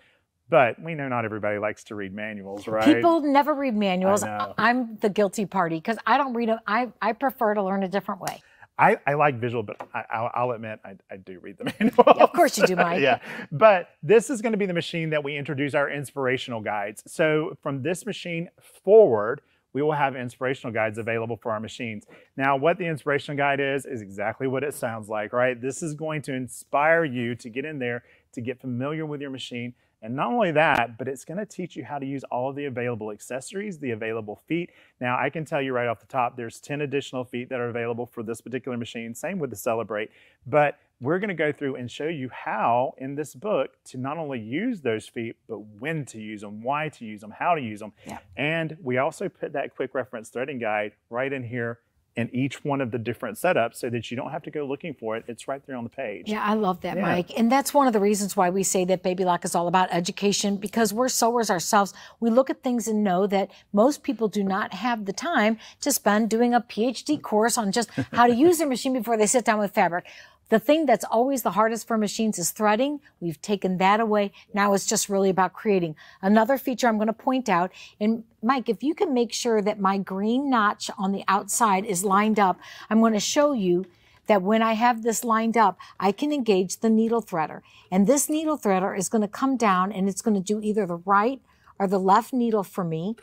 But we know not everybody likes to read manuals, right? People never read manuals. I'm the guilty party because I don't read them. I, I prefer to learn a different way. I, I like visual, but I, I'll, I'll admit I, I do read the [LAUGHS] manual. Of course you do, Mike. yeah, but this is going to be the machine that we introduce our inspirational guides. So from this machine forward, we will have inspirational guides available for our machines. Now, what the inspirational guide is, is exactly what it sounds like, right? This is going to inspire you to get in there, to get familiar with your machine. And not only that, but it's going to teach you how to use all of the available accessories, the available feet. Now, I can tell you right off the top, there's 10 additional feet that are available for this particular machine. Same with the Celebrate. But we're going to go through and show you how in this book to not only use those feet, but when to use them, why to use them, how to use them. Yeah. And we also put that quick reference threading guide right in here in each one of the different setups so that you don't have to go looking for it. It's right there on the page. Yeah, I love that, Yeah. Mike. And that's one of the reasons why we say that Baby Lock is all about education because we're sewers ourselves. We look at things and know that most people do not have the time to spend doing a PhD course on just how to use their machine before they sit down with fabric. The thing that's always the hardest for machines is threading. We've taken that away. Now it's just really about creating. Another feature I'm going to point out, and Mike, if you can make sure that my green notch on the outside is lined up, I'm going to show you that when I have this lined up, I can engage the needle threader. And this needle threader is going to come down and it's going to do either the right or the left needle for me.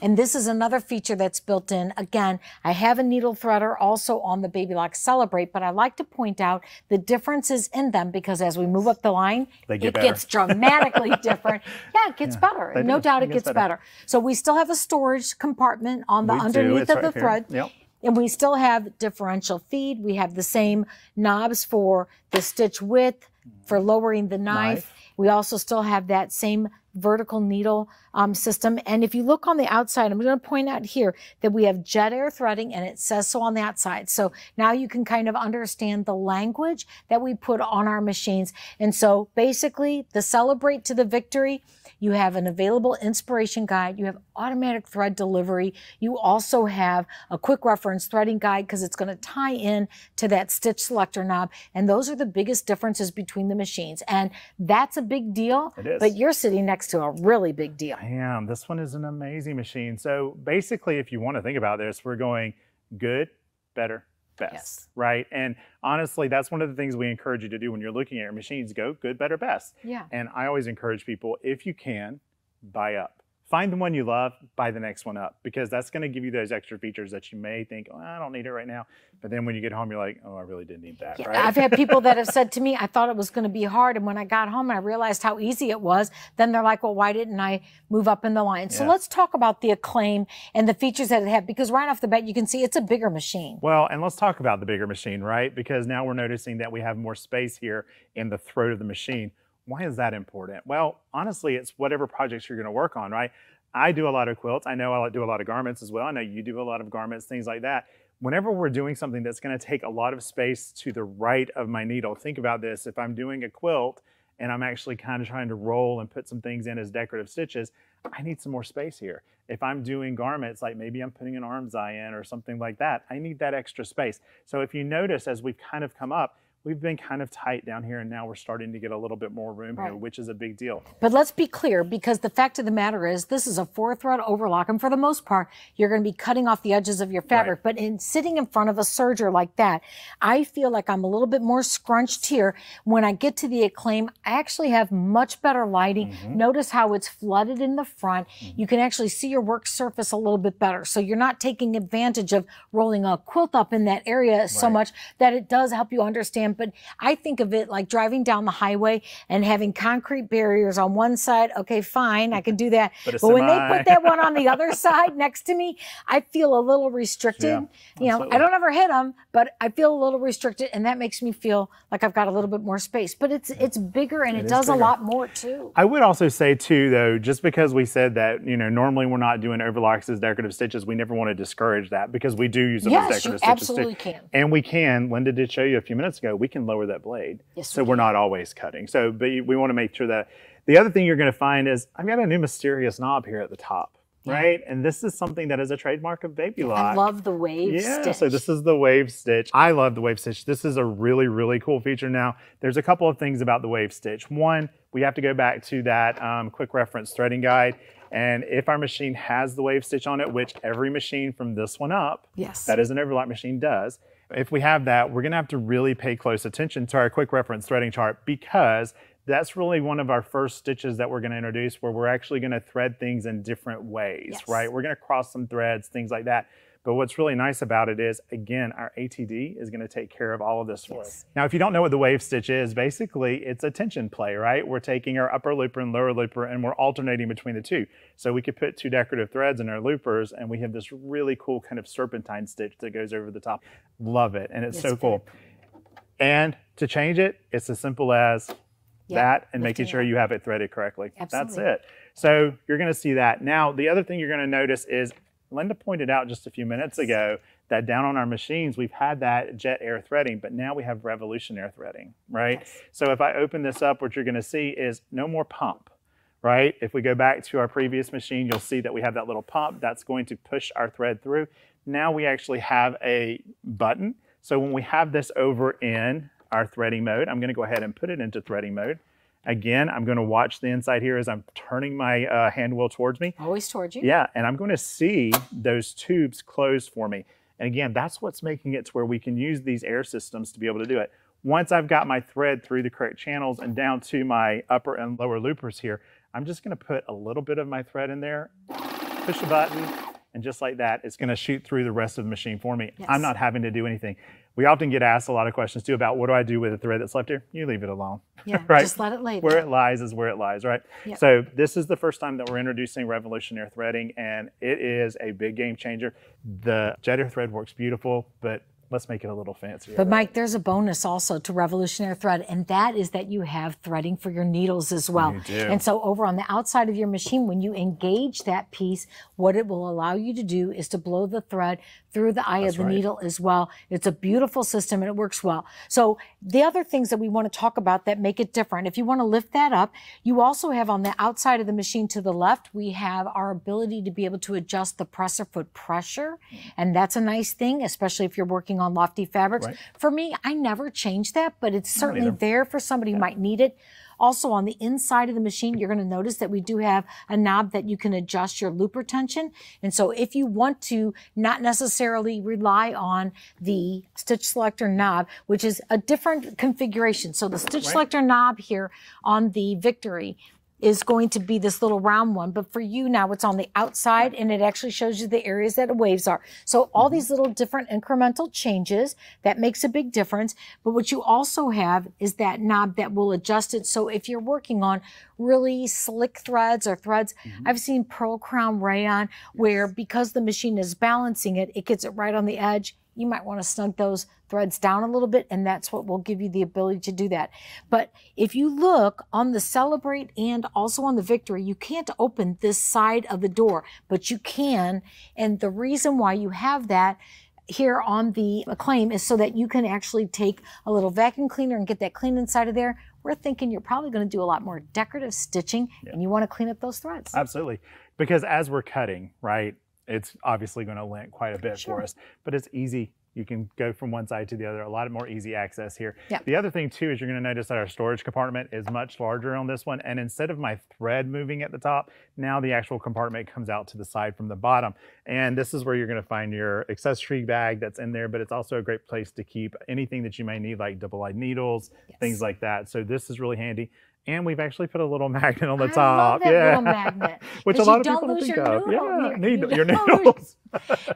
And this is another feature that's built in. Again, I have a needle threader also on the Baby Lock Celebrate, but I like to point out the differences in them because as we move up the line, get it better. gets dramatically [LAUGHS] different. Yeah, it gets better. No do. doubt It it gets gets better. better. So we still have a storage compartment on the We underneath of right the here. thread. Yep. And we still have differential feed. We have the same knobs for the stitch width, for lowering the knife. Knife. We also still have that same vertical needle um, system. And if you look on the outside, I'm going to point out here that we have jet air threading and it says so on the outside. So now you can kind of understand the language that we put on our machines. And so basically the celebrate to the victory, you have an available inspiration guide. You have automatic thread delivery. You also have a quick reference threading guide because it's going to tie in to that stitch selector knob. And those are the biggest differences between the machines. And that's a big deal. It is. But you're sitting next to a really big deal. Damn, this one is an amazing machine. So basically, if you want to think about this, we're going good, better, best, Yes. right? And honestly, that's one of the things we encourage you to do when you're looking at your machines. Go good, better, best. Yeah. And I always encourage people, if you can, buy up. Find the one you love, buy the next one up because that's going to give you those extra features that you may think, oh, I don't need it right now. But then when you get home, you're like, oh, I really did need that, Yeah, right? I've had [LAUGHS] people that have said to me, I thought it was going to be hard. And when I got home and I realized how easy it was, then they're like, well, why didn't I move up in the line? So Yeah. let's talk about the acclaim and the features that it had because right off the bat, you can see it's a bigger machine. Well, and let's talk about the bigger machine, right? Because now we're noticing that we have more space here in the throat of the machine. Why is that important? Well, honestly, it's whatever projects you're going to work on, right? I do a lot of quilts. I know I do a lot of garments as well. I know you do a lot of garments, things like that. Whenever we're doing something that's going to take a lot of space to the right of my needle, think about this. If I'm doing a quilt and I'm actually kind of trying to roll and put some things in as decorative stitches, I need some more space here. If I'm doing garments, like maybe I'm putting an arm's eye in or something like that, I need that extra space. So if you notice as we've kind of come up, we've been kind of tight down here and now we're starting to get a little bit more room here, which is a big deal. But let's be clear because the fact of the matter is this is a four thread overlock and for the most part you're going to be cutting off the edges of your fabric. But in sitting in front of a serger like that I feel like I'm a little bit more scrunched here. When I get to the acclaim I actually have much better lighting. Mm-hmm. notice how it's flooded in the front. You can actually see your work surface a little bit better. So you're not taking advantage of rolling a quilt up in that area so much that it does help you understand but I think of it like driving down the highway and having concrete barriers on one side. Okay, fine, I can do that. But But when they put that one on the other [LAUGHS] side next to me, I feel a little restricted. Yeah, you know. I don't ever hit them, but I feel a little restricted, and that makes me feel like I've got a little bit more space. But it's it's bigger and it, It does a lot more too. I would also say too, though, just because we said that, you know, normally we're not doing overlocks as decorative stitches, we never want to discourage that because we do use them as Yes, you decorative stitches absolutely too. can. And we can, Linda did show you a few minutes ago, we can lower that blade. Yes, so we we're not always cutting. So, but we want to make sure that the other thing you're going to find is I've got a new mysterious knob here at the top, right? And this is something that is a trademark of Baby Lock. I love the wave Yeah, stitch. so this is the wave stitch. I love the wave stitch. This is a really, really cool feature. Now, there's a couple of things about the wave stitch. One, we have to go back to that um, quick reference threading guide. And if our machine has the wave stitch on it, which every machine from this one up, Yes. that is an overlock machine does. If we have that, we're gonna have to really pay close attention to our quick reference threading chart because that's really one of our first stitches that we're gonna introduce where we're actually gonna thread things in different ways, Yes. right? We're gonna cross some threads, things like that. But what's really nice about it is, again, our ATD is going to take care of all of this for us. Now, if you don't know what the wave stitch is, basically it's a tension play, right? We're taking our upper looper and lower looper and we're alternating between the two. So we could put two decorative threads in our loopers and we have this really cool kind of serpentine stitch that goes over the top. Love it. And it's Yes, so cool. And to change it, it's as simple as Yeah, that and making sure you have it threaded correctly. Absolutely. That's it. So you're going to see that. Now, the other thing you're going to notice is Linda pointed out just a few minutes ago that down on our machines, we've had that jet air threading, but now we have revolution air threading, right? Yes. So if I open this up, what you're going to see is no more pump, right? If we go back to our previous machine, you'll see that we have that little pump that's going to push our thread through. Now we actually have a button. So when we have this over in our threading mode, I'm going to go ahead and put it into threading mode. Again, I'm going to watch the inside here as I'm turning my uh, hand wheel towards me. Always towards you. Yeah, and I'm going to see those tubes close for me. And again, that's what's making it to where we can use these air systems to be able to do it. Once I've got my thread through the correct channels and down to my upper and lower loopers here, I'm just going to put a little bit of my thread in there, push a button, and just like that, it's going to shoot through the rest of the machine for me. Yes. I'm not having to do anything. We often get asked a lot of questions too about what do I do with the thread that's left here? You leave it alone. Yeah, [LAUGHS] right? just let it lay Where it lies is where it lies, right? Yep. So this is the first time that we're introducing revolutionary threading, and it is a big game changer. The Jet Air thread works beautiful, but let's make it a little fancier. But? Mike, there's a bonus also to Revolutionary Thread, and that is that you have threading for your needles as well. You do. And so over on the outside of your machine, when you engage that piece, what it will allow you to do is to blow the thread through the eye That's of the right. needle as well. It's a beautiful system and it works well. So the other things that we want to talk about that make it different, if you want to lift that up, you also have on the outside of the machine to the left, we have our ability to be able to adjust the presser foot pressure. And that's a nice thing, especially if you're working on lofty fabrics. Right. For me, I never change that, but it's certainly there for somebody who might need it. Also, on the inside of the machine, you're going to notice that we do have a knob that you can adjust your looper tension. And so, if you want to not necessarily rely on the stitch selector knob, which is a different configuration. So, the stitch Right. selector knob here on the Victory is going to be this little round one, but for you now it's on the outside and it actually shows you the areas that waves are. So all mm-hmm. these little different incremental changes, that makes a big difference. But what you also have is that knob that will adjust it. So if you're working on really slick threads or threads, mm-hmm. I've seen Pearl Crown Rayon where because the machine is balancing it, it gets it right on the edge. You might want to snug those threads down a little bit, and that's what will give you the ability to do that. But if you look on the Celebrate and also on the Victory, you can't open this side of the door, but you can. And the reason why you have that here on the Acclaim is so that you can actually take a little vacuum cleaner and get that clean inside of there. We're thinking you're probably going to do a lot more decorative stitching, and you want to clean up those threads. Absolutely. Because as we're cutting, right, it's obviously going to lint quite a bit Sure. for us, but it's easy. You can go from one side to the other, a lot more easy access here. Yep. The other thing too is you're gonna notice that our storage compartment is much larger on this one. And instead of my thread moving at the top, now the actual compartment comes out to the side from the bottom. And this is where you're gonna find your accessory bag that's in there, but it's also a great place to keep anything that you may need like double-eyed needles, Yes. things like that. So this is really handy. And we've actually put a little [LAUGHS] magnet on the I top. yeah. little magnet. [LAUGHS] Which a lot of people don't lose think your of. noodle. Yeah, You- [LAUGHS] needle, you your needles.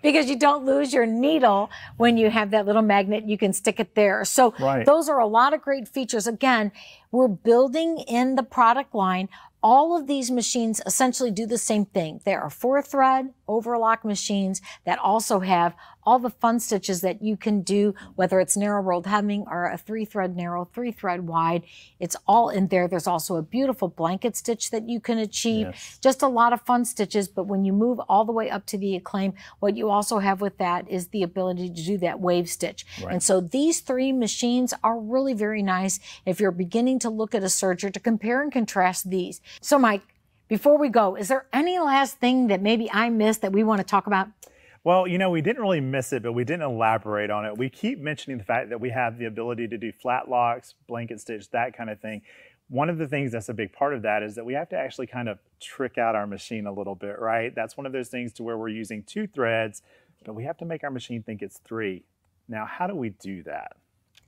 because you don't lose your needle when you have that little magnet. You can stick it there. So Right. those are a lot of great features. Again, we're building in the product line. All of these machines essentially do the same thing. There are four thread overlock machines that also have all the fun stitches that you can do, whether it's narrow rolled hemming or a three thread narrow, three thread wide. It's all in there. There's also a beautiful blanket stitch that you can achieve. Yes. Just a lot of fun stitches. But when you move all the way up to the acclaim, what you also have with that is the ability to do that wave stitch. Right. And so these three machines are really very nice if you're beginning to look at a serger to compare and contrast these. So Mike, before we go, is there any last thing that maybe I missed that we want to talk about? Well, you know, we didn't really miss it, but we didn't elaborate on it. We keep mentioning the fact that we have the ability to do flat locks, blanket stitch, that kind of thing. One of the things that's a big part of that is that we have to actually kind of trick out our machine a little bit, right? That's one of those things to where we're using two threads, but we have to make our machine think it's three. Now, how do we do that?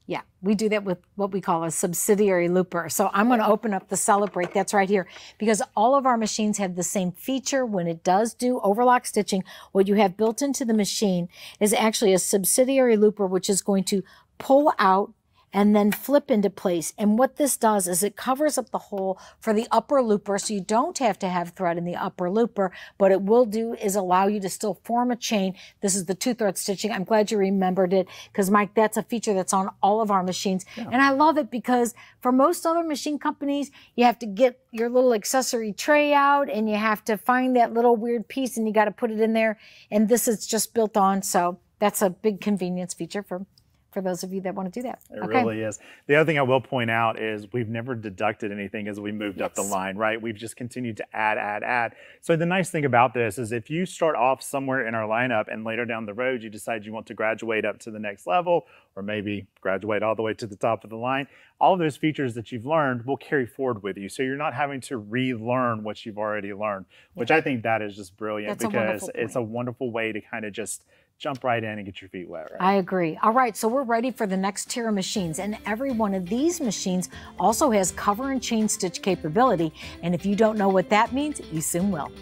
Yeah, we do that with what we call a subsidiary looper. So I'm going to open up the Celebrate that's right here because all of our machines have the same feature when it does do overlock stitching. What you have built into the machine is actually a subsidiary looper, which is going to pull out and then flip into place. And what this does is it covers up the hole for the upper looper so you don't have to have thread in the upper looper. What it will do is allow you to still form a chain. This is the two thread stitching. I'm glad you remembered it because Mike, that's a feature that's on all of our machines. And I love it because for most other machine companies, you have to get your little accessory tray out and you have to find that little weird piece and you got to put it in there. And this is just built on. So that's a big convenience feature for for those of you that want to do that. It really is. The other thing I will point out is we've never deducted anything as we moved up the line, right? We've just continued to add, add, add. So the nice thing about this is if you start off somewhere in our lineup and later down the road you decide you want to graduate up to the next level or maybe graduate all the way to the top of the line, all of those features that you've learned will carry forward with you. So you're not having to relearn what you've already learned, which I think that is just brilliant That's because wonderful it's a wonderful way to kind of just jump right in and get your feet wet, right? I agree. All right, so we're ready for the next tier of machines, and every one of these machines also has cover and chain stitch capability. And if you don't know what that means, you soon will.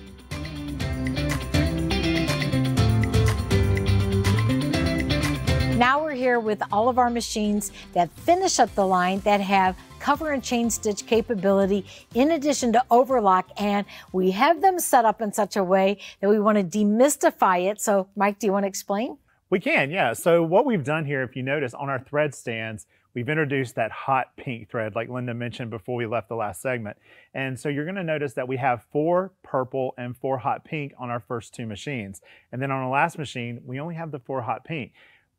Here with all of our machines that finish up the line that have cover and chain stitch capability in addition to overlock and we have them set up in such a way that we want to demystify it. So Mike, do you want to explain? We can, yeah. So what we've done here, if you notice on our thread stands, we've introduced that hot pink thread like Linda mentioned before we left the last segment. And so you're gonna notice that we have four purple and four hot pink on our first two machines. And then on the last machine, we only have the four hot pink.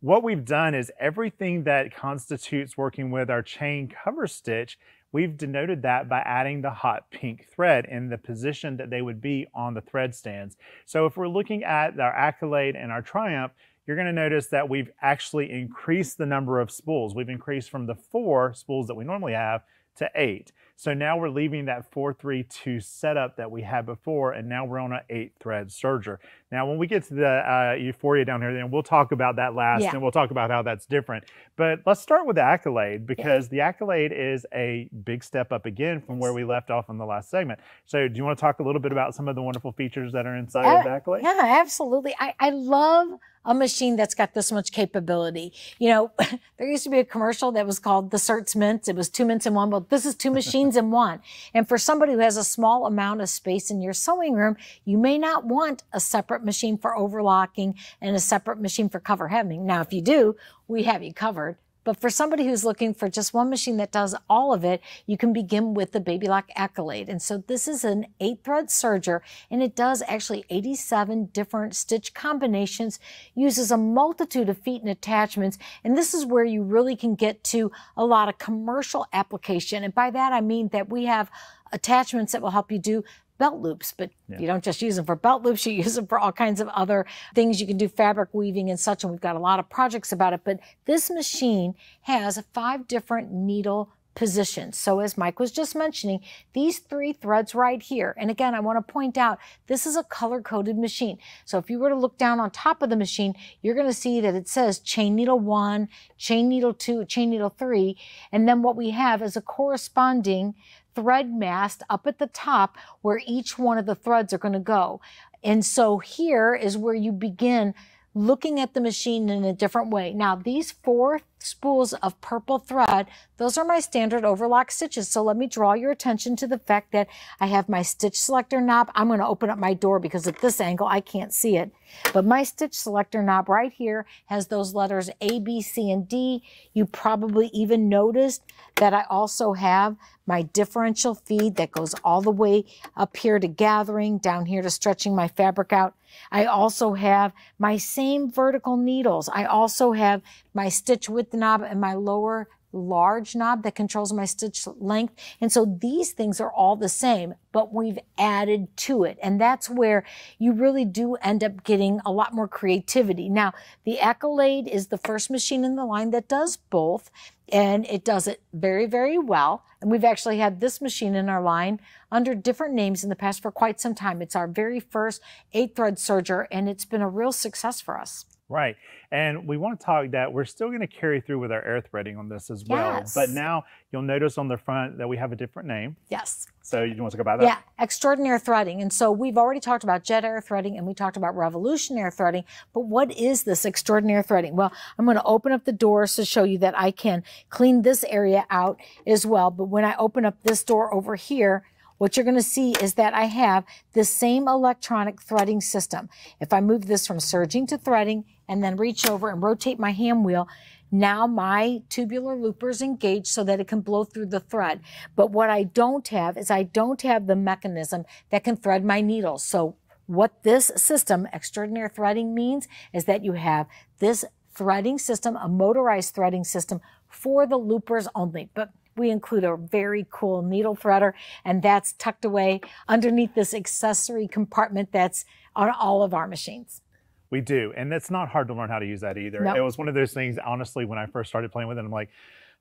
What we've done is everything that constitutes working with our chain cover stitch, we've denoted that by adding the hot pink thread in the position that they would be on the thread stands. So if we're looking at our Accolade and our Triumph, you're going to notice that we've actually increased the number of spools. We've increased from the four spools that we normally have to eight. So now we're leaving that 432 setup that we had before, and now we're on an eight thread serger. Now, when we get to the uh, Euphoria down here, then we'll talk about that last, Yeah. and we'll talk about how that's different. But let's start with the Accolade because the Accolade is a big step up again from where we left off in the last segment. So, do you want to talk a little bit about some of the wonderful features that are inside of the Uh, Accolade? Yeah, absolutely. I, I love a machine that's got this much capability. You know, [LAUGHS] there used to be a commercial that was called the Certs Mints. It was two mints in one. Well, this is two machines in one. And for somebody who has a small amount of space in your sewing room, you may not want a separate machine for overlocking and a separate machine for cover hemming. Now, if you do, we have you covered. But for somebody who's looking for just one machine that does all of it, you can begin with the Baby Lock Accolade. And so this is an eight thread serger and it does actually 87 different stitch combinations, uses a multitude of feet and attachments. And this is where you really can get to a lot of commercial application. And by that, I mean that we have attachments that will help you do belt loops, but Yeah. you don't just use them for belt loops, [LAUGHS] you use them for all kinds of other things. You can do fabric weaving and such, and we've got a lot of projects about it. But this machine has five different needle positions. So as Mike was just mentioning, these three threads right here, and again, I want to point out, this is a color-coded machine. So if you were to look down on top of the machine, you're going to see that it says chain needle one, chain needle two, chain needle three, and then what we have is a corresponding thread mast up at the top where each one of the threads are going to go. And so here is where you begin looking at the machine in a different way. Now, these four spools of purple thread, those are my standard overlock stitches. So let me draw your attention to the fact that I have my stitch selector knob. I'm going to open up my door because at this angle, I can't see it. But my stitch selector knob right here has those letters A, B, C, and D. You probably even noticed that I also have my differential feed that goes all the way up here to gathering, down here to stretching my fabric out. I also have my same vertical needles. I also have my stitch width knob and my lower large knob that controls my stitch length. And so these things are all the same, but we've added to it. And that's where you really do end up getting a lot more creativity. Now, the Accolade is the first machine in the line that does both, and it does it very, very well. And we've actually had this machine in our line under different names in the past for quite some time. It's our very first eight thread serger, and it's been a real success for us. Right. And we want to talk that we're still going to carry through with our air threading on this as well. Yes. But now you'll notice on the front that we have a different name. Yes. So you want to talk about that? Yeah, extraordinary threading. And so we've already talked about jet air threading and we talked about revolutionary threading. But what is this extraordinary threading? Well, I'm going to open up the doors to show you that I can clean this area out as well. But when I open up this door over here, what you're going to see is that I have the same electronic threading system. If I move this from serging to threading and then reach over and rotate my hand wheel, now my tubular looper is engaged so that it can blow through the thread. But what I don't have is I don't have the mechanism that can thread my needles. So what this system, extraordinary threading means is that you have this threading system, a motorized threading system for the loopers only. But we include a very cool needle threader and that's tucked away underneath this accessory compartment that's on all of our machines. We do. And it's not hard to learn how to use that either. No. It was one of those things, honestly, when I first started playing with it, I'm like,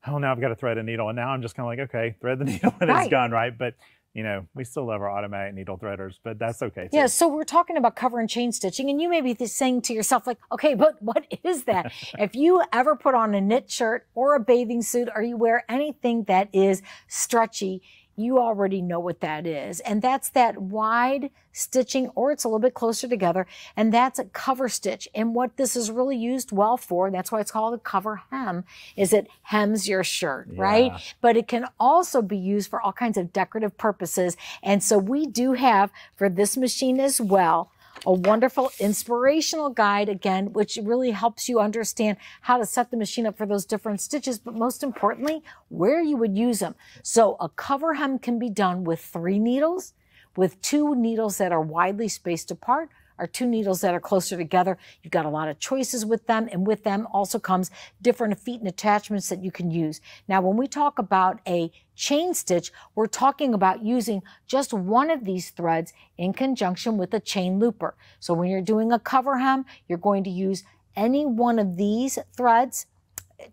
oh, now I've got to thread a needle. And now I'm just kind of like, okay, thread the [LAUGHS] needle and Right. it's gone, right? But, you know, we still love our automatic needle threaders, but that's okay. Too. Yeah, so we're talking about cover and chain stitching, and you may be saying to yourself, like, okay, but what is that? [LAUGHS] if you ever put on a knit shirt or a bathing suit, or you wear anything that is stretchy, you already know what that is. And that's that wide stitching, or it's a little bit closer together, and that's a cover stitch. And what this is really used well for, that's why it's called a cover hem, is it hems your shirt, right? But it can also be used for all kinds of decorative purposes. And so we do have for this machine as well a wonderful inspirational guide again, which really helps you understand how to set the machine up for those different stitches, but most importantly, where you would use them. So a cover hem can be done with three needles, with two needles that are widely spaced apart, or two needles that are closer together. You've got a lot of choices with them, and with them also comes different feet and attachments that you can use. Now, when we talk about a chain stitch, we're talking about using just one of these threads in conjunction with a chain looper. So when you're doing a cover hem, you're going to use any one of these threads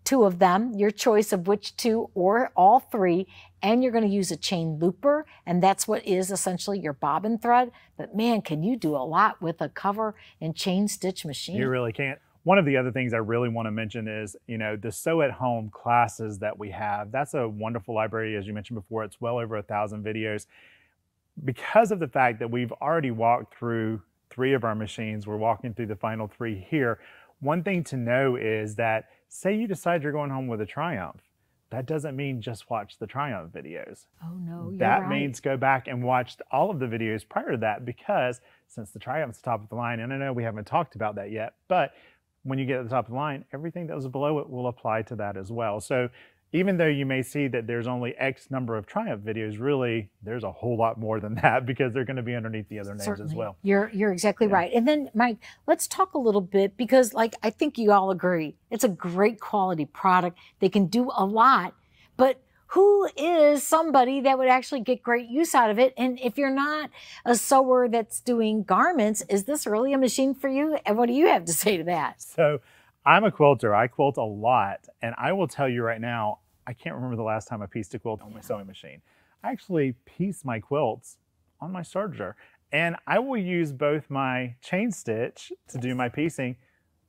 two of them, your choice of which two or all three, and you're going to use a chain looper, and that's what is essentially your bobbin thread. But man, can you do a lot with a cover and chain stitch machine? You really can't. One of the other things I really want to mention is, you know, the sew at home classes that we have. That's a wonderful library, as you mentioned before. It's well over a thousand videos. Because of the fact that we've already walked through three of our machines, we're walking through the final three here. One thing to know is that, say you decide you're going home with a Triumph, that doesn't mean just watch the Triumph videos oh no, that right. means go back and watch all of the videos prior to that because since the Triumph's the top of the line, and I know we haven't talked about that yet, but when you get at the top of the line, everything that was below it will apply to that as well. So even though you may see that there's only X number of Triumph videos, really there's a whole lot more than [LAUGHS] that because they're going to be underneath the other names Certainly. as well. You're you're exactly Yeah. right. And then Mike, let's talk a little bit because like I think you all agree, it's a great quality product. They can do a lot, but who is somebody that would actually get great use out of it? And if you're not a sewer that's doing garments, is this really a machine for you? And what do you have to say to that? So I'm a quilter. I quilt a lot. And I will tell you right now, I can't remember the last time I pieced a quilt on my sewing machine. I actually piece my quilts on my serger. And I will use both my chain stitch to do my piecing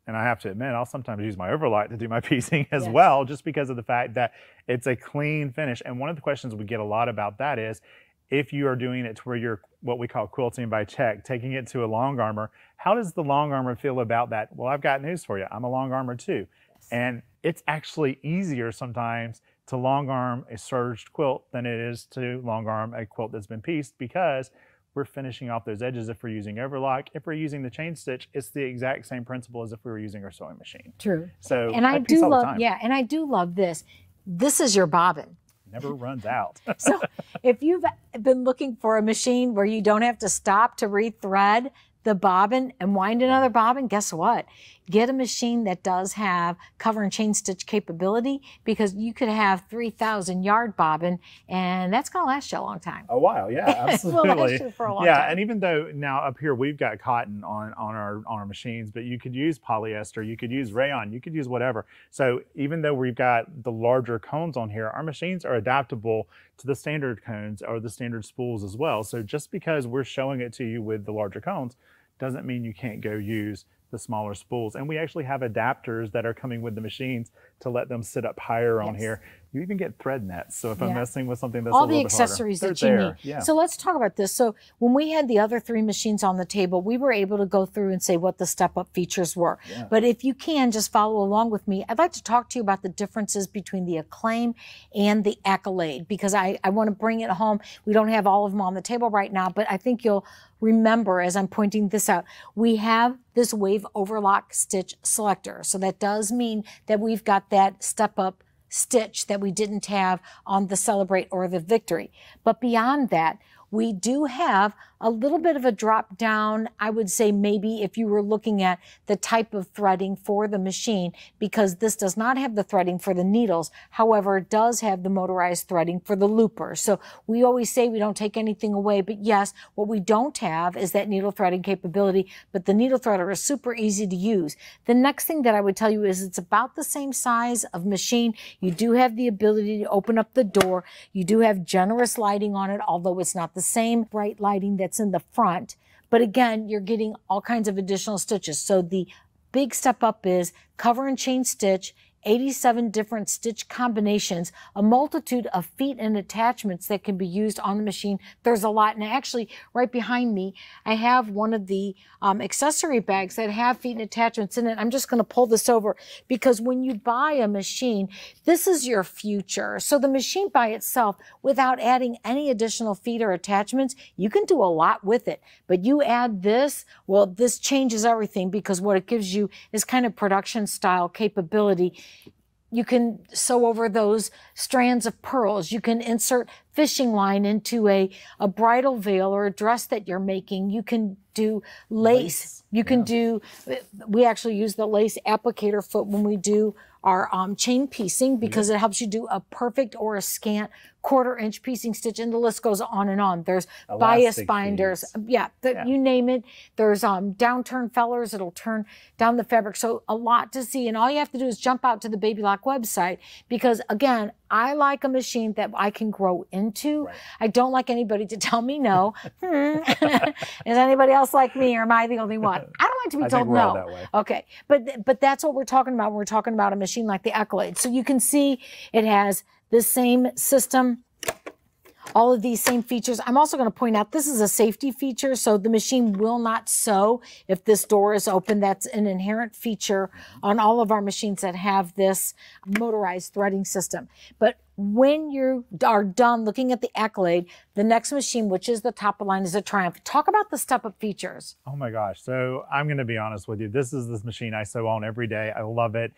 and I have to admit, I'll sometimes use my overlock to do my [LAUGHS] piecing as Yes. well, just because of the fact that it's a clean finish. And one of the questions we get a lot about that is if you are doing it to where you're what we call quilting by check, taking it to a long armor, how does the long armor feel about that? Well, I've got news for you. I'm a long armor too. And it's actually easier sometimes to long arm a serged quilt than it is to long arm a quilt that's been pieced because we're finishing off those edges if we're using overlock. If we're using the chain stitch, it's the exact same principle as if we were using our sewing machine. True. So And I, do love, yeah, and I do love this. This is your bobbin. Never runs out. [LAUGHS] So if you've been looking for a machine where you don't have to stop to rethread the bobbin and wind another bobbin, guess what? Get a machine that does have cover and chain stitch capability because you could have 3,000 yard bobbin and that's going to last you a long time. a while, yeah, [LAUGHS] absolutely. last you for a long yeah, time. and even though now up here we've got cotton on on our on our machines, but you could use polyester, you could use rayon, you could use whatever. So even though we've got the larger cones on here, our machines are adaptable to the standard cones or the standard spools as well. So just because we're showing it to you with the larger cones doesn't mean you can't go use the smaller spools. And we actually have adapters that are coming with the machines to let them sit up higher on here. You even get thread nets. So if I'm messing with something that's all a the little bit harder, accessories they're that you there. need. Yeah. So let's talk about this. So when we had the other three machines on the table, we were able to go through and say what the step up features were. Yeah. But if you can just follow along with me, I'd like to talk to you about the differences between the acclaim and the accolade because I, I want to bring it home. We don't have all of them on the table right now, but I think you'll remember as I'm pointing this out, we have this wave overlock stitch selector. So that does mean that we've got that step up stitch that we didn't have on the Celebrate or the Victory. But beyond that, we do have a little bit of a drop down. I would say maybe if you were looking at the type of threading for the machine, because this does not have the threading for the needles. However, it does have the motorized threading for the looper. So we always say we don't take anything away, but yes, what we don't have is that needle threading capability, but the needle threader is super easy to use. The next thing that I would tell you is it's about the same size of machine. You do have the ability to open up the door. You do have generous lighting on it, although it's not the same bright lighting that's in the front. But again, you're getting all kinds of additional stitches. So the big step up is cover and chain stitch, 87 different stitch combinations, a multitude of feet and attachments that can be used on the machine. There's a lot. And actually, right behind me, I have one of the um, accessory bags that have feet and attachments in it. I'm just going to pull this over because when you buy a machine, this is your future. So the machine by itself, without adding any additional feet or attachments, you can do a lot with it. But you add this, well, this changes everything because what it gives you is kind of production style capability you can sew over those strands of pearls. You can insert fishing line into a, a bridal veil or a dress that you're making. You can do lace. Lace, You can do, we actually use the lace applicator foot when we do our um, chain piecing because it helps you do a perfect or a scant quarter inch piecing stitch and the list goes on and on. There's bias binders. Yeah, the, Yeah. you name it. There's um, downturn fellers. It'll turn down the fabric. So a lot to see. And all you have to do is jump out to the Baby Lock website because again, I like a machine that I can grow into. Right. I don't like anybody to tell me no. [LAUGHS] Hmm. [LAUGHS] Is anybody else like me or am I the only one? I don't like to be I told no. all that way. Okay, but but that's what we're talking about. when We're talking about a machine like the Accolade. So you can see it has the same system, all of these same features. I'm also going to point out this is a safety feature, so the machine will not sew if this door is open. That's an inherent feature on all of our machines that have this motorized threading system. But when you are done looking at the Accolade, the next machine, which is the top of line, is a Triumph. Talk about the step-up features. Oh my gosh. So I'm going to be honest with you. This is this machine I sew on every day. I love it.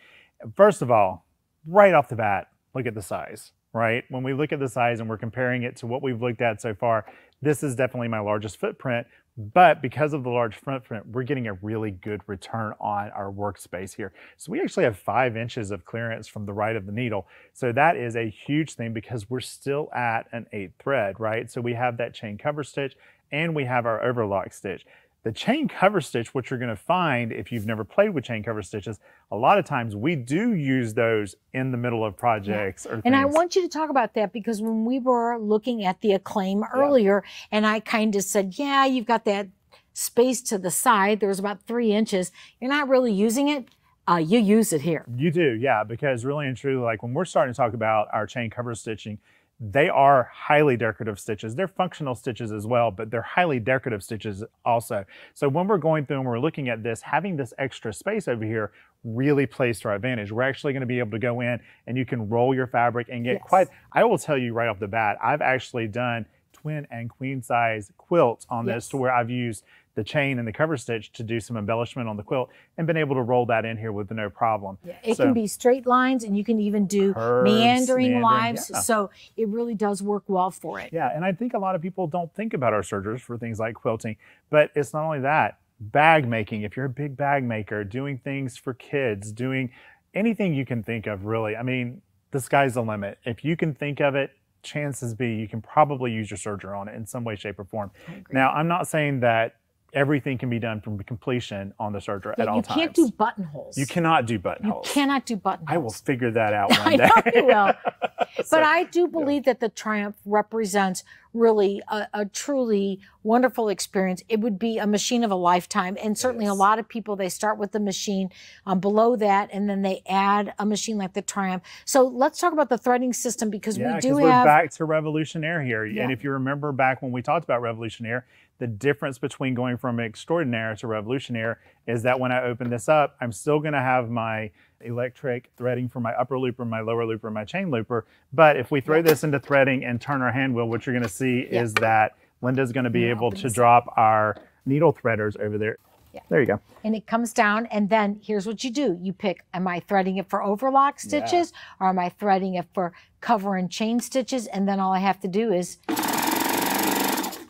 First of all, right off the bat, look at the size, right? When we look at the size and we're comparing it to what we've looked at so far, this is definitely my largest footprint. But because of the large footprint, we're getting a really good return on our workspace here. So we actually have five inches of clearance from the right of the needle. So that is a huge thing because we're still at an eight thread, right? So we have that chain cover stitch and we have our overlock stitch. The chain cover stitch, what you're gonna find if you've never played with chain cover stitches, a lot of times we do use those in the middle of projects yeah. And I want you to talk about that because when we were looking at the acclaim earlier, yeah. and I kind of said, yeah, you've got that space to the side. There's about three inches. You're not really using it. Uh, you use it here. You do, yeah, because really and truly, like when we're starting to talk about our chain cover stitching, they are highly decorative stitches. They're functional stitches as well, but they're highly decorative stitches also. So when we're going through and we're looking at this, having this extra space over here really plays to our advantage. We're actually gonna be able to go in and you can roll your fabric and get yes. quite, I will tell you right off the bat, I've actually done twin and queen size quilts on yes. this to where I've used the chain and the cover stitch to do some embellishment on the quilt and been able to roll that in here with no problem. Yeah, it so, can be straight lines and you can even do curves, meandering, meandering lines. Yeah. So it really does work well for it. Yeah, and I think a lot of people don't think about our sergers for things like quilting, but it's not only that, bag making, if you're a big bag maker, doing things for kids, doing anything you can think of really. I mean, the sky's the limit. If you can think of it, chances be you can probably use your serger on it in some way, shape, or form. Now, I'm not saying that everything can be done from completion on the serger yeah, at all times. You can't do buttonholes. You cannot do buttonholes. You cannot do buttonholes. I will figure that [LAUGHS] out one day. I know you will. [LAUGHS] so, but I do believe yeah. that the Triumph represents really a, a, truly wonderful experience. It would be a machine of a lifetime. And certainly a lot of people, they start with the machine um, below that and then they add a machine like the Triumph. So let's talk about the threading system because yeah, we do we're have. back to Revolutionaire here. And if you remember back when we talked about Revolutionaire, the difference between going from extraordinaire to revolutionaire is that when I open this up, I'm still going to have my electric threading for my upper looper, my lower looper, my chain looper. But if we throw this into threading and turn our hand wheel, what you're going to see is that Linda's going to be able to drop our needle threaders over there. Yeah. There you go. And it comes down, and then here's what you do. You pick, am I threading it for overlock stitches, yeah. or am I threading it for cover and chain stitches? And then all I have to do is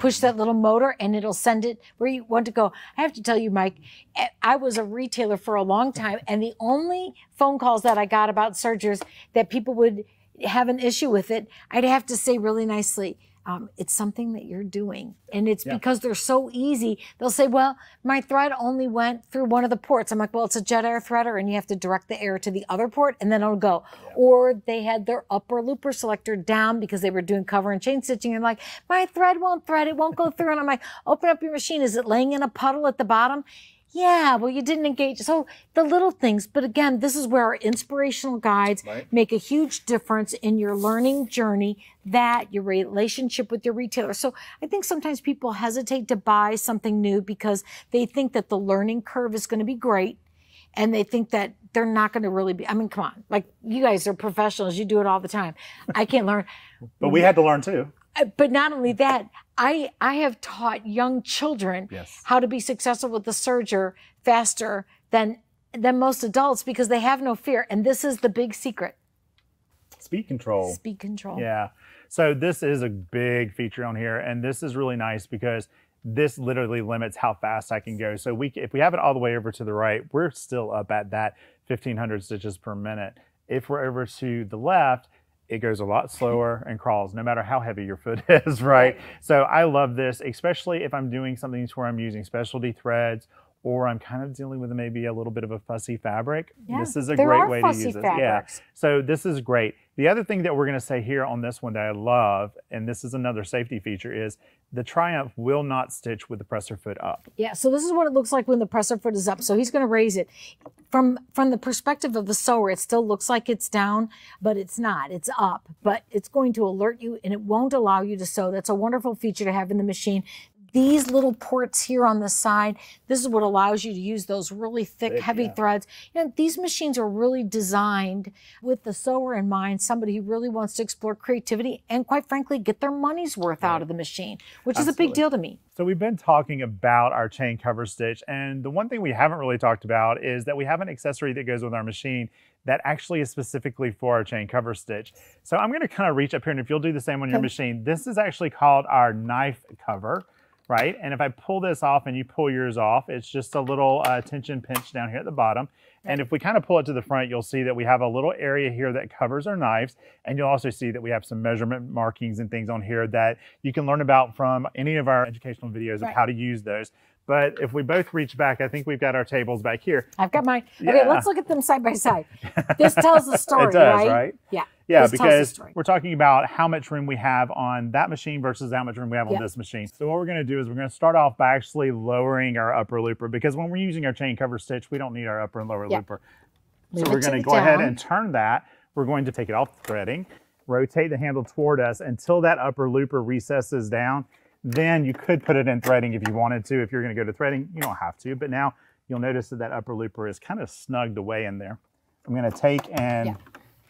push that little motor and it'll send it where you want to go. I have to tell you, Mike, eh, I was a retailer for a long time, and the only phone calls that I got about sergers that people would have an issue with it, I'd have to say really nicely, um, it's something that you're doing. And it's yeah. because they're so easy. They'll say, well, my thread only went through one of the ports. I'm like, well, it's a jet air threader and you have to direct the air to the other port and then it'll go. Yeah. Or they had their upper looper selector down because they were doing cover and chain stitching. And like, my thread won't thread. It won't go through. And I'm like, open up your machine. Is it laying in a puddle at the bottom? Yeah, well, you didn't engage. So the little things, but again, this is where our inspirational guides right. make a huge difference in your learning journey, that your relationship with your retailer. So I think sometimes people hesitate to buy something new because they think that the learning curve is going to be great and they think that they're not going to really be. I mean, come on, like you guys are professionals, you do it all the time. I can't learn. but we had to learn too. Uh, but not only that, I I have taught young children yes. how to be successful with the serger faster than than most adults because they have no fear. And this is the big secret. Speed control. Speed control. Yeah. So this is a big feature on here, and this is really nice because this literally limits how fast I can go. So we, if we have it all the way over to the right, we're still up at that 1500 stitches per minute. If we're over to the left, it goes a lot [LAUGHS] slower and crawls no matter how heavy your foot [LAUGHS] is, right? So I love this, especially if I'm doing something to where I'm using specialty threads or I'm kind of dealing with maybe a little bit of a fussy fabric. Yeah, this is a great way to use it. Yeah. So this is great. The other thing that we're going to say here on this one that I love, and this is another safety feature, is the Triumph will not stitch with the presser foot up. Yeah, so this is what it looks like when the presser foot is up. So he's going to raise it. From, from the perspective of the sewer, it still looks like it's down, but it's not. It's up, but it's going to alert you and it won't allow you to sew. That's a wonderful feature to have in the machine these little ports here on the side, this is what allows you to use those really thick, thick heavy yeah. threads. You know, these machines are really designed with the sewer in mind, somebody who really wants to explore creativity and quite frankly, get their money's worth right. out of the machine, which Absolutely. is a big deal to me. So we've been talking about our chain cover stitch and the one thing we haven't really talked about is that we have an accessory that goes with our machine that actually is specifically for our chain cover stitch. So I'm gonna kind of reach up here and if you'll do the same on your okay. machine, this is actually called our knife cover. Right? And if I pull this off and you pull yours off, it's just a little uh, tension pinch down here at the bottom. And if we kind of pull it to the front, you'll see that we have a little area here that covers our knives. And you'll also see that we have some measurement markings and things on here that you can learn about from any of our educational videos Right. of how to use those. But if we both reach back, I think we've got our tables back here. I've got mine. Okay, Yeah. let's look at them side by side. This tells the [LAUGHS] story, it does, right? right? Yeah. Yeah, This because we're talking about how much room we have on that machine versus how much room we have Yeah. on this machine. So what we're going to do is we're going to start off by actually lowering our upper looper because when we're using our chain cover stitch, we don't need our upper and lower Yeah. looper. Move So we're going to go ahead and turn that. We're going to take it off the threading, rotate the handle toward us until that upper looper recesses down. Then you could put it in threading if you wanted to. If you're going to go to threading, you don't have to. But now you'll notice that that upper looper is kind of snugged away in there. I'm going to take and Yeah.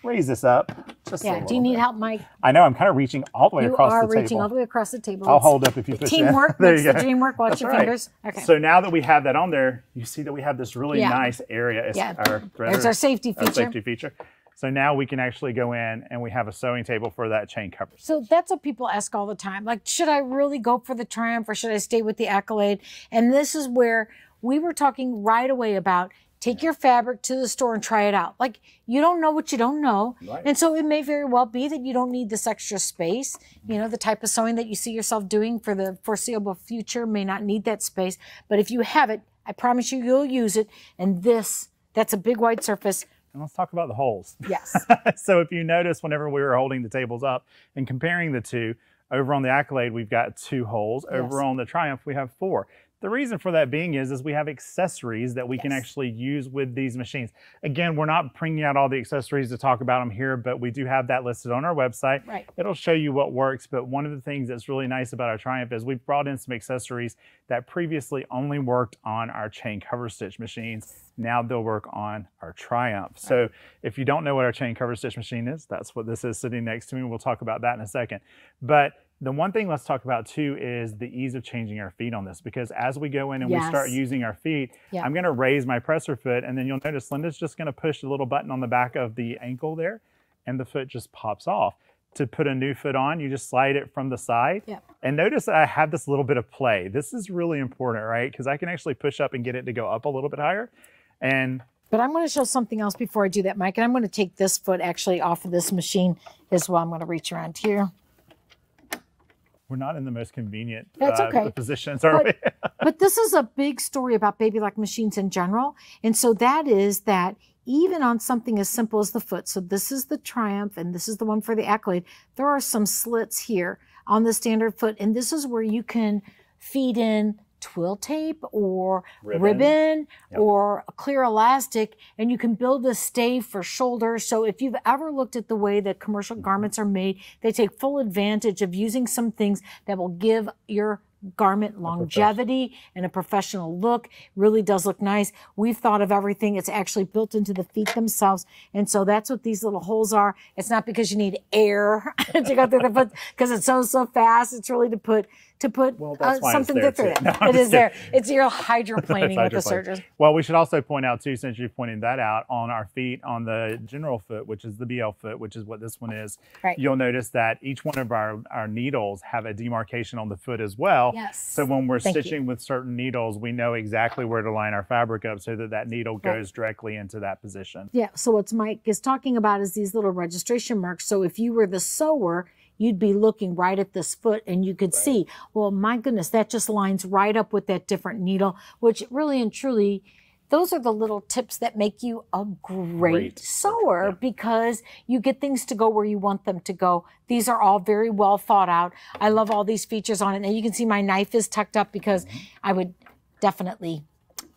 raise this up. Just a Yeah. Do you need bit. help, Mike? I know I'm kind of reaching all the way across. You are the reaching table. all the way across the table. I'll It's- hold up if you push. Teamwork [LAUGHS] There makes you the go. dream work. Watch That's your right. fingers. Okay. So now that we have that on there, you see that we have this really Yeah. nice area. It's Yeah. our There's threader, our safety our feature. safety feature. So now we can actually go in and we have a sewing table for that chain cover. So that's what people ask all the time. Like, should I really go for the Triumph or should I stay with the Accolade? And this is where we were talking right away about take your fabric to the store and try it out. Like, you don't know what you don't know. Right. And so it may very well be that you don't need this extra space. You know, the type of sewing that you see yourself doing for the foreseeable future may not need that space. But if you have it, I promise you, you'll use it. And this, that's a big wide surface. And let's talk about the holes. Yes. [LAUGHS] so if you notice, whenever we were holding the tables up and comparing the two, over on the Accolade, we've got two holes. Over Yes. on the Triumph, we have four. The reason for that being is, is we have accessories that we can actually use with these machines. Again, we're not bringing out all the accessories to talk about them here, but we do have that listed on our website. Right. It'll show you what works. But one of the things that's really nice about our Triumph is we've brought in some accessories that previously only worked on our chain cover stitch machines. Now they'll work on our Triumph. So if you don't know what our chain cover stitch machine is, that's what this is sitting next to me. We'll talk about that in a second. But the one thing let's talk about too is the ease of changing our feet on this because as we go in and we start using our feet, Yeah. I'm going to raise my presser foot and then you'll notice Linda's just going to push a little button on the back of the ankle there and the foot just pops off. To put a new foot on, you just slide it from the side. Yeah. And notice I have this little bit of play. This is really important, right? Because I can actually push up and get it to go up a little bit higher. And But I'm going to show something else before I do that, Mike. And I'm going to take this foot actually off of this machine as well. I'm going to reach around here. We're not in the most convenient That's uh, okay. positions, are we? [LAUGHS] But this is a big story about baby lock machines in general. And so that is that even on something as simple as the foot, so this is the Triumph and this is the one for the Accolade, there are some slits here on the standard foot. And this is where you can feed in twill tape or Ribbon. ribbon, Yep. or a clear elastic and you can build a stave for shoulders. So if you've ever looked at the way that commercial mm-hmm. garments are made they take full advantage of using some things that will give your garment longevity and a professional look. Really does look nice. We've thought of everything. It's actually built into the feet themselves. And so that's what these little holes are. It's not because you need air [LAUGHS] to go through the foot because it sews so fast. It's really to put to put Well, uh, something there, through. [LAUGHS] No, it is there it's your hydroplaning with the surgeons Well, we should also point out too, since you're pointing that out, on our feet, on the general foot, which is the BL foot, which is what this one is, Right. you'll notice that each one of our, our needles have a demarcation on the foot as well. Yes. So when we're Thank you. stitching with certain needles, we know exactly where to line our fabric up so that that needle Right. goes directly into that position. Yeah. So what Mike is talking about is these little registration marks. So if you were the sewer, you'd be looking right at this foot and you could see, well, my goodness, that just lines right up with that different needle, which really and truly, those are the little tips that make you a great, Great sewer yeah. because you get things to go where you want them to go. These are all very well thought out. I love all these features on it. And you can see my knife is tucked up because I would definitely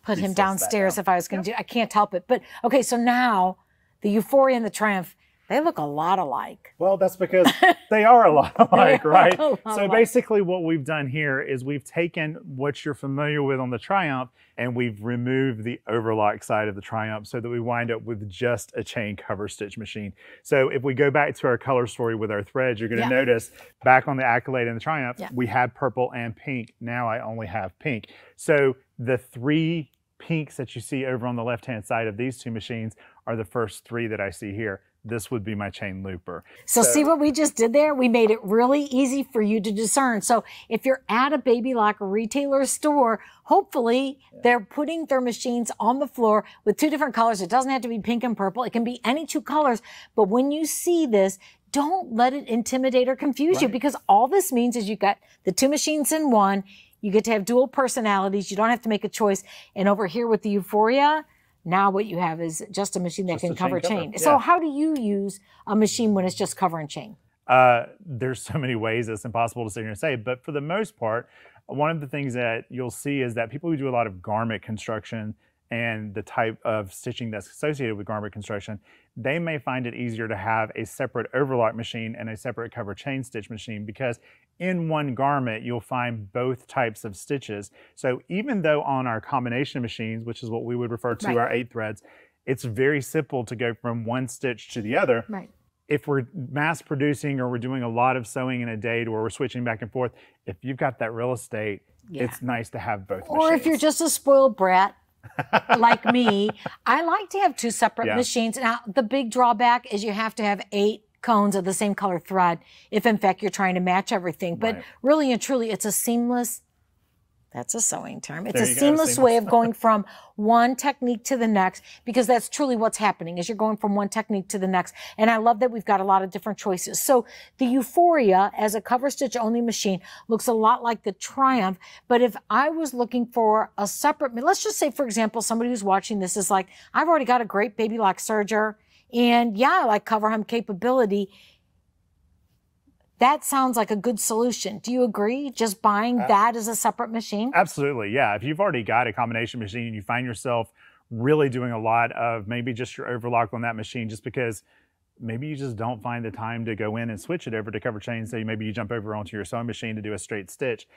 put him downstairs down. if I was going to do I can't help it. But okay, so now the Euphoria and the Triumph, they look a lot alike. Well, that's because [LAUGHS] they are a lot alike, right? lot So alike. basically, what we've done here is we've taken what you're familiar with on the Triumph and we've removed the overlock side of the Triumph so that we wind up with just a chain cover stitch machine. So if we go back to our color story with our threads, you're going to Yeah. notice back on the Accolade and the Triumph, Yeah. we had purple and pink. Now I only have pink. So the three pinks that you see over on the left hand side of these two machines are the first three that I see here. This would be my chain looper. So, see what we just did there? We made it really easy for you to discern. So if you're at a Baby Lock retailer store, hopefully they're putting their machines on the floor with two different colors. It doesn't have to be pink and purple. It can be any two colors. But when you see this, don't let it intimidate or confuse you because all this means is you've got the two machines in one. You get to have dual personalities. You don't have to make a choice. And over here with the Euphoria, now what you have is just a machine that Just can chain cover chain. So yeah. how do you use a machine when it's just cover and chain? Uh, there's so many ways it's impossible to sit here and say, but for the most part, one of the things that you'll see is that people who do a lot of garment construction and the type of stitching that's associated with garment construction, they may find it easier to have a separate overlock machine and a separate cover chain stitch machine because in one garment you'll find both types of stitches. So even though on our combination machines, which is what we would refer to Right. our eight threads, it's very simple to go from one stitch to the other Right. if we're mass producing or we're doing a lot of sewing in a day to where we're switching back and forth, if you've got that real estate, Yeah. it's nice to have both. Or if you're just a spoiled brat like me, I like to have two separate Yeah. machines. Now, the big drawback is you have to have eight cones of the same color thread if in fact you're trying to match everything. But Right. really and truly, it's a seamless that's a sewing term. It's There a go, seamless way of [LAUGHS] going from one technique to the next because that's truly what's happening is you're going from one technique to the next. And I love that we've got a lot of different choices. So the Euphoria as a cover stitch only machine looks a lot like the Triumph. But if I was looking for a separate, let's just say, for example, somebody who's watching this is like, I've already got a great baby lock serger and yeah, I like cover hem capability. That sounds like a good solution. Do you agree? Just buying Uh, that as a separate machine? Absolutely, yeah. If you've already got a combination machine and you find yourself really doing a lot of maybe just your overlock on that machine just because maybe you just don't find the time to go in and switch it over to cover chain. So maybe you jump over onto your sewing machine to do a straight stitch.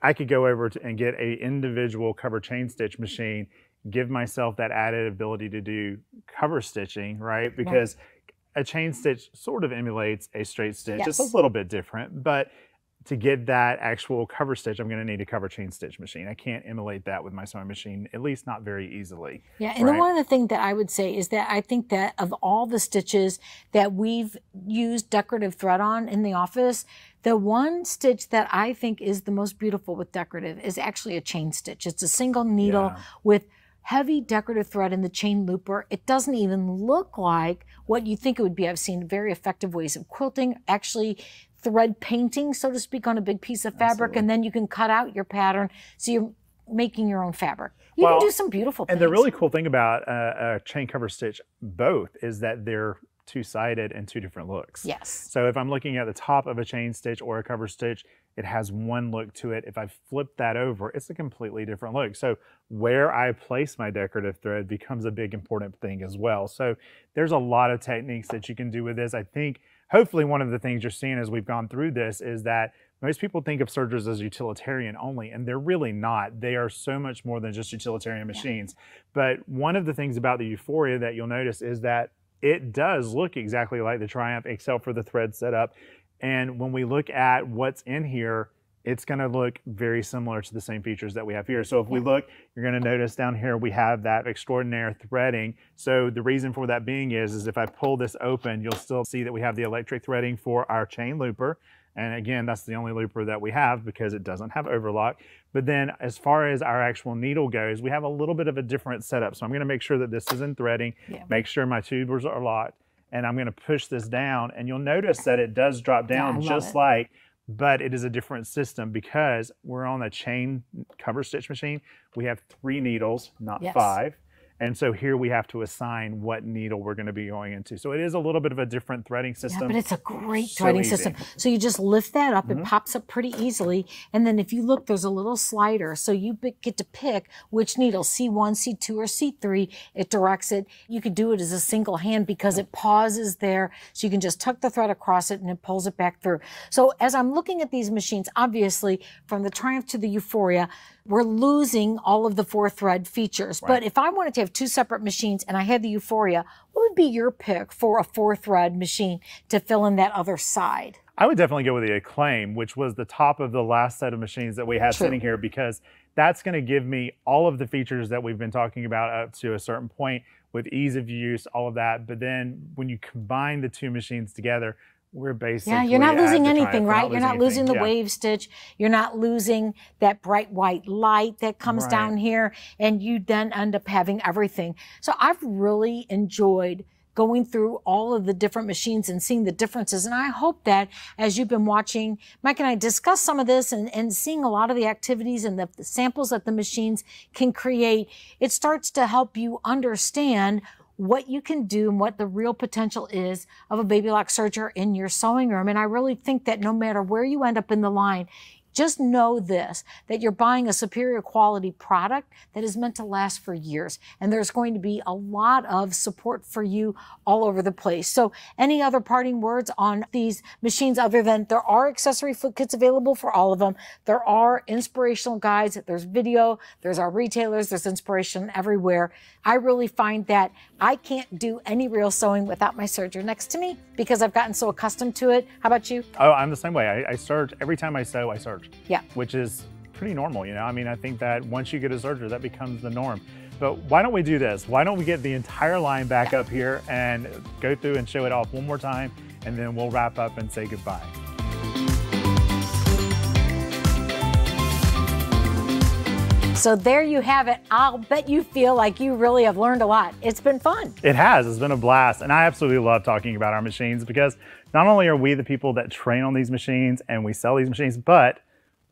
I could go over to, and get a individual cover chain stitch machine, give myself that added ability to do cover stitching, right? Because a chain stitch sort of emulates a straight stitch. It's a little bit different, but to get that actual cover stitch, I'm going to need a cover chain stitch machine. I can't emulate that with my sewing machine, at least not very easily. Yeah, and then Right. one of the things that I would say is that I think that of all the stitches that we've used decorative thread on in the office, the one stitch that I think is the most beautiful with decorative is actually a chain stitch. It's a single needle Yeah. with heavy decorative thread in the chain looper. It doesn't even look like what you think it would be. I've seen very effective ways of quilting, actually thread painting, so to speak, on a big piece of fabric, Absolutely. and then you can cut out your pattern so you're making your own fabric. You Well, can do some beautiful And things. the really cool thing about uh, a chain cover stitch both is that they're two-sided and two different looks. Yes. So if I'm looking at the top of a chain stitch or a cover stitch, it has one look to it. If I flip that over, it's a completely different look. So where I place my decorative thread becomes a big important thing as well. So there's a lot of techniques that you can do with this. I think hopefully one of the things you're seeing as we've gone through this is that most people think of sergers as utilitarian only, and they're really not. They are so much more than just utilitarian machines. But one of the things about the Euphoria that you'll notice is that it does look exactly like the Triumph, except for the thread setup. And when we look at what's in here, it's going to look very similar to the same features that we have here. So if we look, you're going to notice down here we have that extraordinary threading. So the reason for that being is, is if I pull this open, you'll still see that we have the electric threading for our chain looper. And again, that's the only looper that we have because it doesn't have overlock. But then as far as our actual needle goes, we have a little bit of a different setup. So I'm going to make sure that this is in threading, Yeah. make sure my tubers are locked, and I'm going to push this down. And you'll notice that it does drop down love just it. like, but it is a different system because we're on a chain cover stitch machine. We have three needles, not Yes. five. And so here we have to assign what needle we're going to be going into. So it is a little bit of a different threading system. Yeah, but it's a great So threading easy. system. So you just lift that up, Mhm. it pops up pretty easily. And then if you look, there's a little slider. So you get to pick which needle, C1, C2, or C3. It directs it. You could do it as a single hand because it pauses there. So you can just tuck the thread across it and it pulls it back through. So as I'm looking at these machines, obviously from the Triumph to the Euphoria, we're losing all of the four thread features. But if I wanted to have two separate machines and I had the Euphoria, what would be your pick for a four thread machine to fill in that other side? I would definitely go with the Acclaim, which was the top of the last set of machines that we had True. sitting here because that's going to give me all of the features that we've been talking about up to a certain point with ease of use, all of that. But then when you combine the two machines together, we're basically Yeah, you're not losing anything, right? You're not losing anything. the Yeah. wave stitch. You're not losing that bright white light that comes Right. down here, and you then end up having everything. So I've really enjoyed going through all of the different machines and seeing the differences. And I hope that as you've been watching Mike and I discuss some of this and, and seeing a lot of the activities and the, the samples that the machines can create, it starts to help you understand what you can do and what the real potential is of a baby lock serger in your sewing room. And I really think that no matter where you end up in the line, just know this, that you're buying a superior quality product that is meant to last for years. And there's going to be a lot of support for you all over the place. So any other parting words on these machines other than there are accessory foot kits available for all of them. There are inspirational guides. There's video. There's our retailers. There's inspiration everywhere. I really find that I can't do any real sewing without my serger next to me because I've gotten so accustomed to it. How about you? Oh, I'm the same way. I, I serge every time I sew. I Yeah. Which is pretty normal, you know. I mean, I think that once you get a serger, that becomes the norm. But why don't we do this? Why don't we get the entire line back up here and go through and show it off one more time, and then we'll wrap up and say goodbye. So there you have it. I'll bet you feel like you really have learned a lot. It's been fun. It has. It's been a blast. And I absolutely love talking about our machines because not only are we the people that train on these machines and we sell these machines, but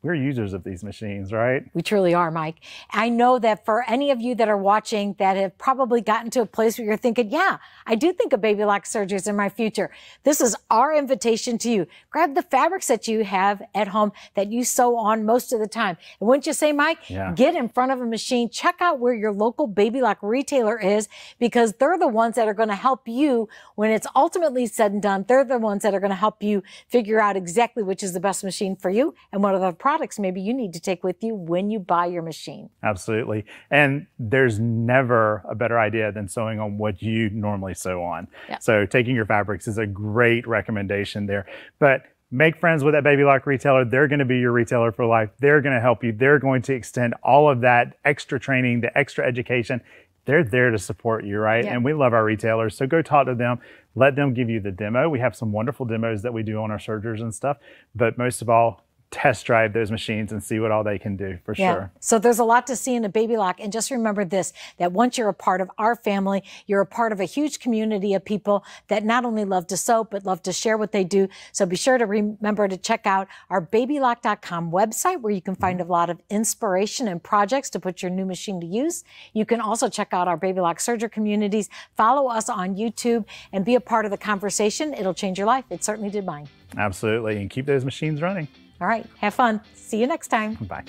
we're users of these machines, right? We truly are, Mike. I know that for any of you that are watching that have probably gotten to a place where you're thinking, yeah, I do think of baby lock surgeries in my future. This is our invitation to you. Grab the fabrics that you have at home that you sew on most of the time. And wouldn't you say, Mike, Yeah. get in front of a machine, check out where your local baby lock retailer is because they're the ones that are going to help you when it's ultimately said and done. They're the ones that are going to help you figure out exactly which is the best machine for you and what other products maybe you need to take with you when you buy your machine. Absolutely. And there's never a better idea than sewing on what you normally sew on. Yeah. So taking your fabrics is a great recommendation there. But make friends with that baby lock retailer. They're going to be your retailer for life. They're going to help you. They're going to extend all of that extra training, the extra education. They're there to support you, right? Yeah. And we love our retailers. So go talk to them. Let them give you the demo. We have some wonderful demos that we do on our sergers and stuff. But most of all, test drive those machines and see what all they can do for sure. So there's a lot to see in a baby lock. And just remember this, that once you're a part of our family, you're a part of a huge community of people that not only love to sew, but love to share what they do. So be sure to remember to check out our babylock.com website where you can find a lot of inspiration and projects to put your new machine to use. You can also check out our baby lock serger communities, follow us on YouTube and be a part of the conversation. It'll change your life. It certainly did mine. Absolutely. And keep those machines running. All right. Have fun. See you next time. Bye.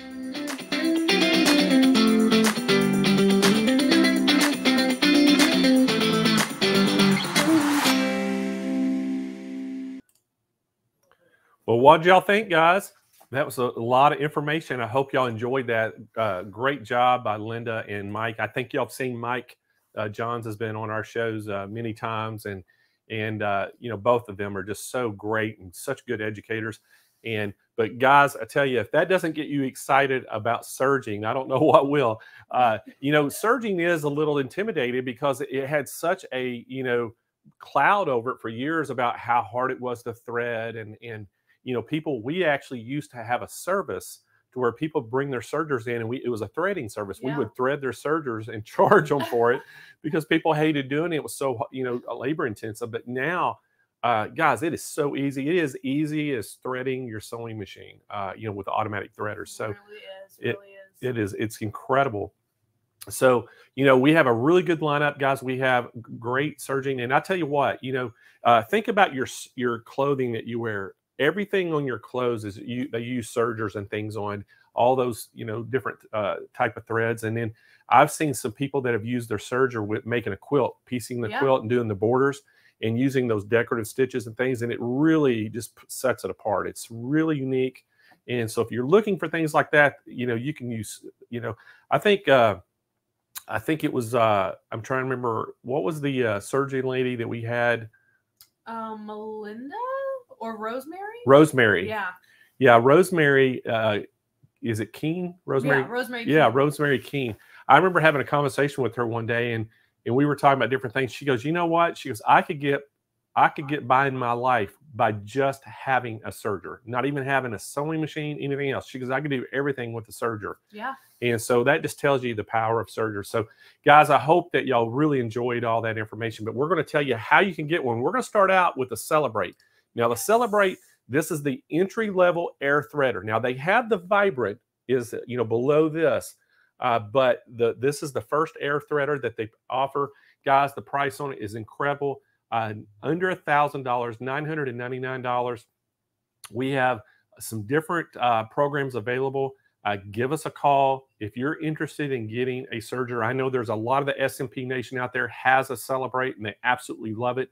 Well, what did y'all think, guys? That was a lot of information. I hope y'all enjoyed that. Uh, great job by Linda and Mike. I think y'all have seen Mike uh, Johns has been on our shows uh, many times, and and uh, you know both of them are just so great and such good educators. And but guys, I tell you, if that doesn't get you excited about serging, I don't know [LAUGHS] what will. Uh, you know, serging is a little intimidating because it had such a you know cloud over it for years about how hard it was to thread and and you know people we actually used to have a service to where people bring their sergers in and we it was a threading service. We would thread their sergers and [LAUGHS] charge them for it because people hated doing it. It was so you know labor intensive. But now uh, guys it is so easy it is easy as threading your sewing machine uh, you know with automatic threaders so it really is. it- really is. it is it's incredible so you know we have a really good lineup guys we have great serging and i tell you what you know uh, think about your your clothing that you wear everything on your clothes is you they use sergers and things on all those you know different uh, type of threads and then i've seen some people that have used their serger with making a quilt piecing the Yeah. quilt and doing the borders and using those decorative stitches and things and it really just sets it apart it's really unique and so if you're looking for things like that you know you can use you know i think uh i think it was uh i'm trying to remember what was the uh surgery lady that we had um, Melinda or Rosemary? rosemary Yeah. yeah rosemary uh is it keen rosemary Yeah, Rosemary. yeah rosemary keen i remember having a conversation with her one day and and we were talking about different things. She goes, you know what? She goes, I could get, I could get by in my life by just having a serger, not even having a sewing machine, anything else. She goes, I could do everything with the serger. Yeah. And so that just tells you the power of serger. So, guys, I hope that y'all really enjoyed all that information. But we're going to tell you how you can get one. We're going to start out with the Celebrate. Now, the Celebrate, this is the entry level air threader. Now, they have the Vibrant, is you know below this, uh, but the this is the first air threader that they offer. Guys, the price on it is incredible. Uh, under a thousand dollars, nine hundred and ninety nine dollars. We have some different uh, programs available uh, give us a call if you're interested in getting a serger. I know there's a lot of the SMP Nation out there has a Celebrate and they absolutely love it.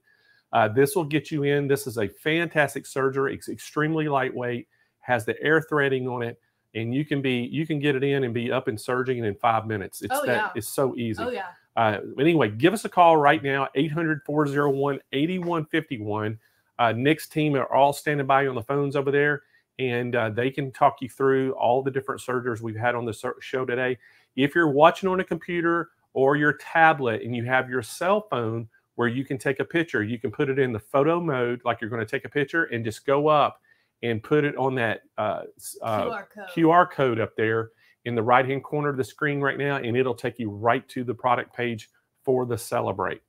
Uh, this will get you in. This is a fantastic serger. It's extremely lightweight, has the air threading on it, and you can be you can get it in and be up and serging in five minutes. It's Oh, that yeah. it's so easy. Oh yeah. Uh, anyway, give us a call right now, 800 401 8151. Uh, Nick's team are all standing by you on the phones over there, and uh, they can talk you through all the different sergers we've had on the show today. If you're watching on a computer or your tablet and you have your cell phone where you can take a picture, you can put it in the photo mode, like you're going to take a picture, and just go up and put it on that uh, uh, QR code. QR code up there in the right hand corner of the screen right now, and it'll take you right to the product page for the Celebrate.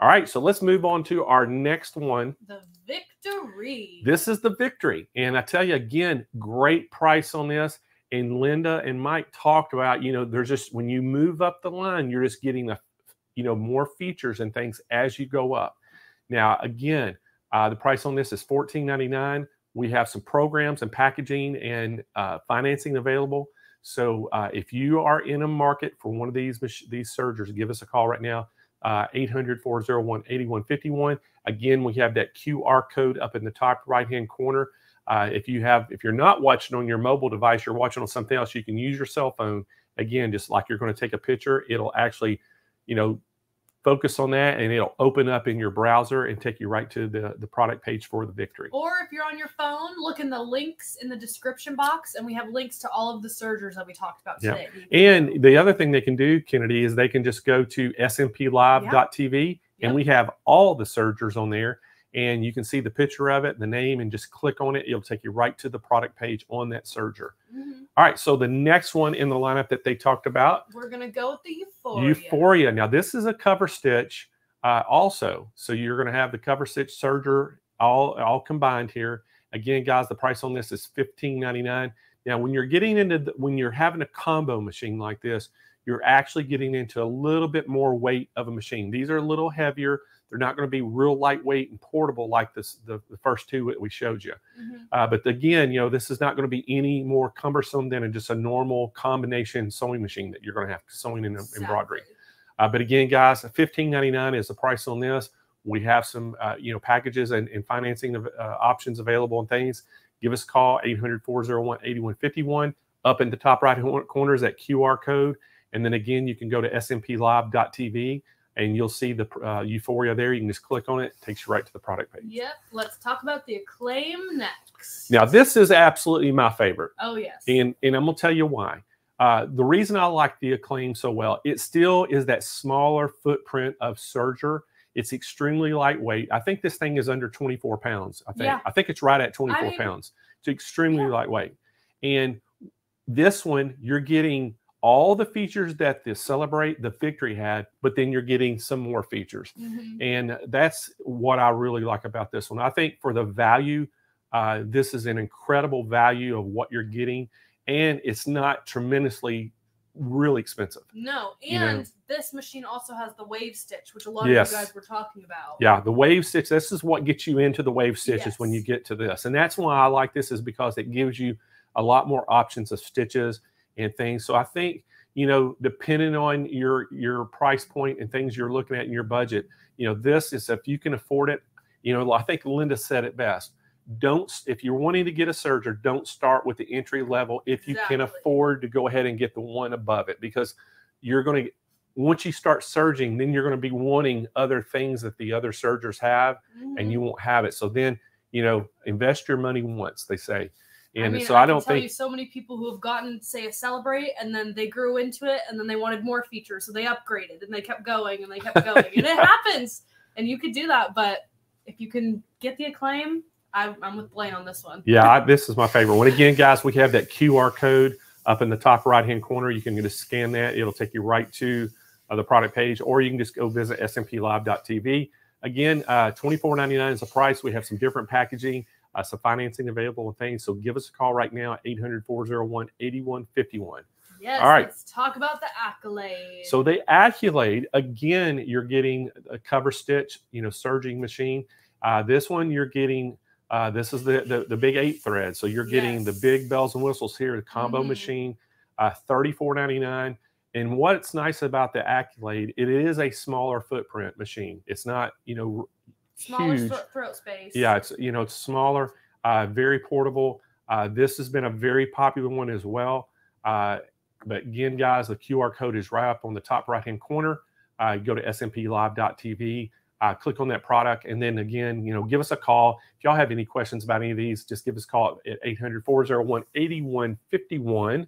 All right, so let's move on to our next one. The victory. This is the Victory. And I tell you again, great price on this. And Linda and Mike talked about, you know, there's just when you move up the line, you're just getting the, you know, more features and things as you go up. Now, again, uh, the price on this is $14.99. We have some programs and packaging and uh, financing available. So uh, if you are in a market for one of these these sergers, give us a call right now. Uh, 800 401 8151. Again, we have that QR code up in the top right hand corner. Uh, if you have, if you're not watching on your mobile device, you're watching on something else, you can use your cell phone. Again, just like you're going to take a picture, it'll actually, you know, focus on that and it'll open up in your browser and take you right to the, the product page for the victory. Or if you're on your phone, look in the links in the description box, and we have links to all of the sergers that we talked about Yeah. today. And the other thing they can do, Kennedy, is they can just go to smplive.tv and Yep. we have all the sergers on there. And you can see the picture of it, the name, and just click on it. It'll take you right to the product page on that serger. Mhm. All right. So the next one in the lineup that they talked about, We're gonna go with the euphoria. Euphoria. Now, this is a cover stitch uh, also. So you're going to have the cover stitch serger all, all combined here. Again, guys, the price on this is $15.99. Now, when you're getting into, the, when you're having a combo machine like this, you're actually getting into a little bit more weight of a machine. These are a little heavier. They're not going to be real lightweight and portable like this, the, the first two that we showed you. Mhm. Uh, but again, you know, this is not going to be any more cumbersome than just a normal combination sewing machine that you're going to have sewing and embroidery. Uh, but again, guys, fifteen ninety nine is the price on this. We have some, uh, you know, packages and, and financing of, uh, options available and things. Give us a call 800-401-8151. Up in the top right corner is that QR code, and then again, you can go to smplive.tv and you'll see the uh, Euphoria there. You can just click on it; it takes you right to the product page. Yep. Let's talk about the acclaim next. Now, this is absolutely my favorite. Oh yes. And and I'm gonna tell you why. Uh, the reason I like the acclaim so well, it still is that smaller footprint of serger. It's extremely lightweight. I think this thing is under 24 pounds. I think Yeah. I think it's right at 24 mean- pounds. It's extremely Yeah. lightweight. And this one, you're getting all the features that the Celebrate, the Victory had, but then you're getting some more features. Mhm. And that's what I really like about this one. I think for the value, uh, this is an incredible value of what you're getting, and it's not tremendously really expensive. No, You know. and this machine also has the wave stitch, which a lot Yes. of you guys were talking about. Yeah, the wave stitch, this is what gets you into the wave stitches when you get to this. And that's why I like this is because it gives you a lot more options of stitches and things. So I think, you know, depending on your your price point and things you're looking at in your budget, you know, this is if you can afford it, you know, I think Linda said it best. Don't if you're wanting to get a serger, don't start with the entry level if you can afford to go ahead and get the one above it because you're going to once you start serging, then you're going to be wanting other things that the other sergers have and Mhm. you won't have it. So then, you know, invest your money once, they say. And I mean, so I, I, don't tell think you so many people who have gotten, say, a Celebrate, and then they grew into it, and then they wanted more features, so they upgraded, and they kept going, and they kept going, and it [LAUGHS] happens. And you could do that, but if you can get the acclaim, I, I'm with Blaine on this one. Yeah, I, this is my favorite one. Again, guys, we have that QR code up in the top right hand corner. You can just scan that, it'll take you right to uh, the product page, or you can just go visit smplive.tv. Again, uh, $24.99 is the price. We have some different packaging, uh, some financing available and things. So give us a call right now at 800 401 8151. Yes, All right. let's talk about the accolade. So the Accolade, again, you're getting a cover stitch, you know, serging machine. Uh, this one you're getting. Uh, this is the, the the big eight thread. So you're getting the big bells and whistles here, the combo Mhm. machine, uh, thirty four ninety nine. And what's nice about the Accolade, it is a smaller footprint machine. It's not, you know, smaller huge. thro- throat space. Yeah, it's you know it's smaller, uh, very portable. Uh, this has been a very popular one as well. Uh, but again, guys, the QR code is right up on the top right hand corner. Uh, go to smplive.tv, uh, click on that product, and then again, you know, give us a call. If y'all have any questions about any of these, just give us a call at 800 401 8151.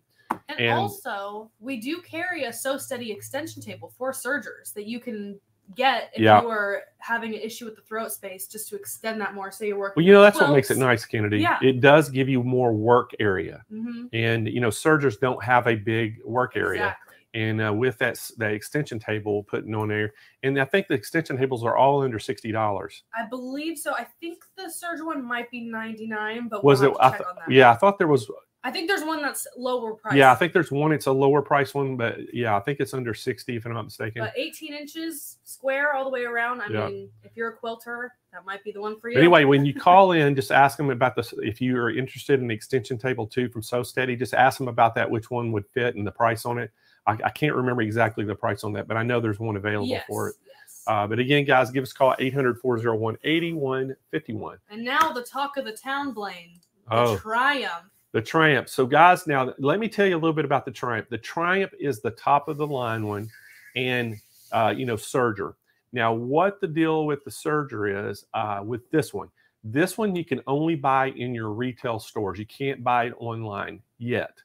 And, And- also, we do carry a Sew Steady extension table for sergers that you can get if Yeah. you are having an issue with the throat space, just to extend that more. So you're working. Well, you know, that's what makes it nice, Kennedy. Yeah. It does give you more work area. Mhm, And, you know, surgeons don't have a big work area. Exactly. and uh, with that that extension table putting on there and i think the extension tables are all under $60 I believe so. I think the surge one might be 99, but was we'll it I th- on that. yeah i thought there was I think there's one that's lower price. yeah i think there's one it's a lower price one but yeah i think it's under 60 if i'm not mistaken But 18 inches square all the way around. I Yeah. mean, if you're a quilter, that might be the one for you. But anyway when you call in just ask them about this if you are interested in the extension table too from sew steady just ask them about that which one would fit and the price on it i, I can't remember exactly the price on that but i know there's one available yes, for it yes. uh, but again guys give us a call 800-401 8151 and now the talk of the town, Blaine. The oh Triumph. The Triumph. So, guys, now let me tell you a little bit about the Triumph. The Triumph is the top of the line one, and uh, you know, Serger. Now, what the deal with the Serger is uh, with this one? This one you can only buy in your retail stores. You can't buy it online yet.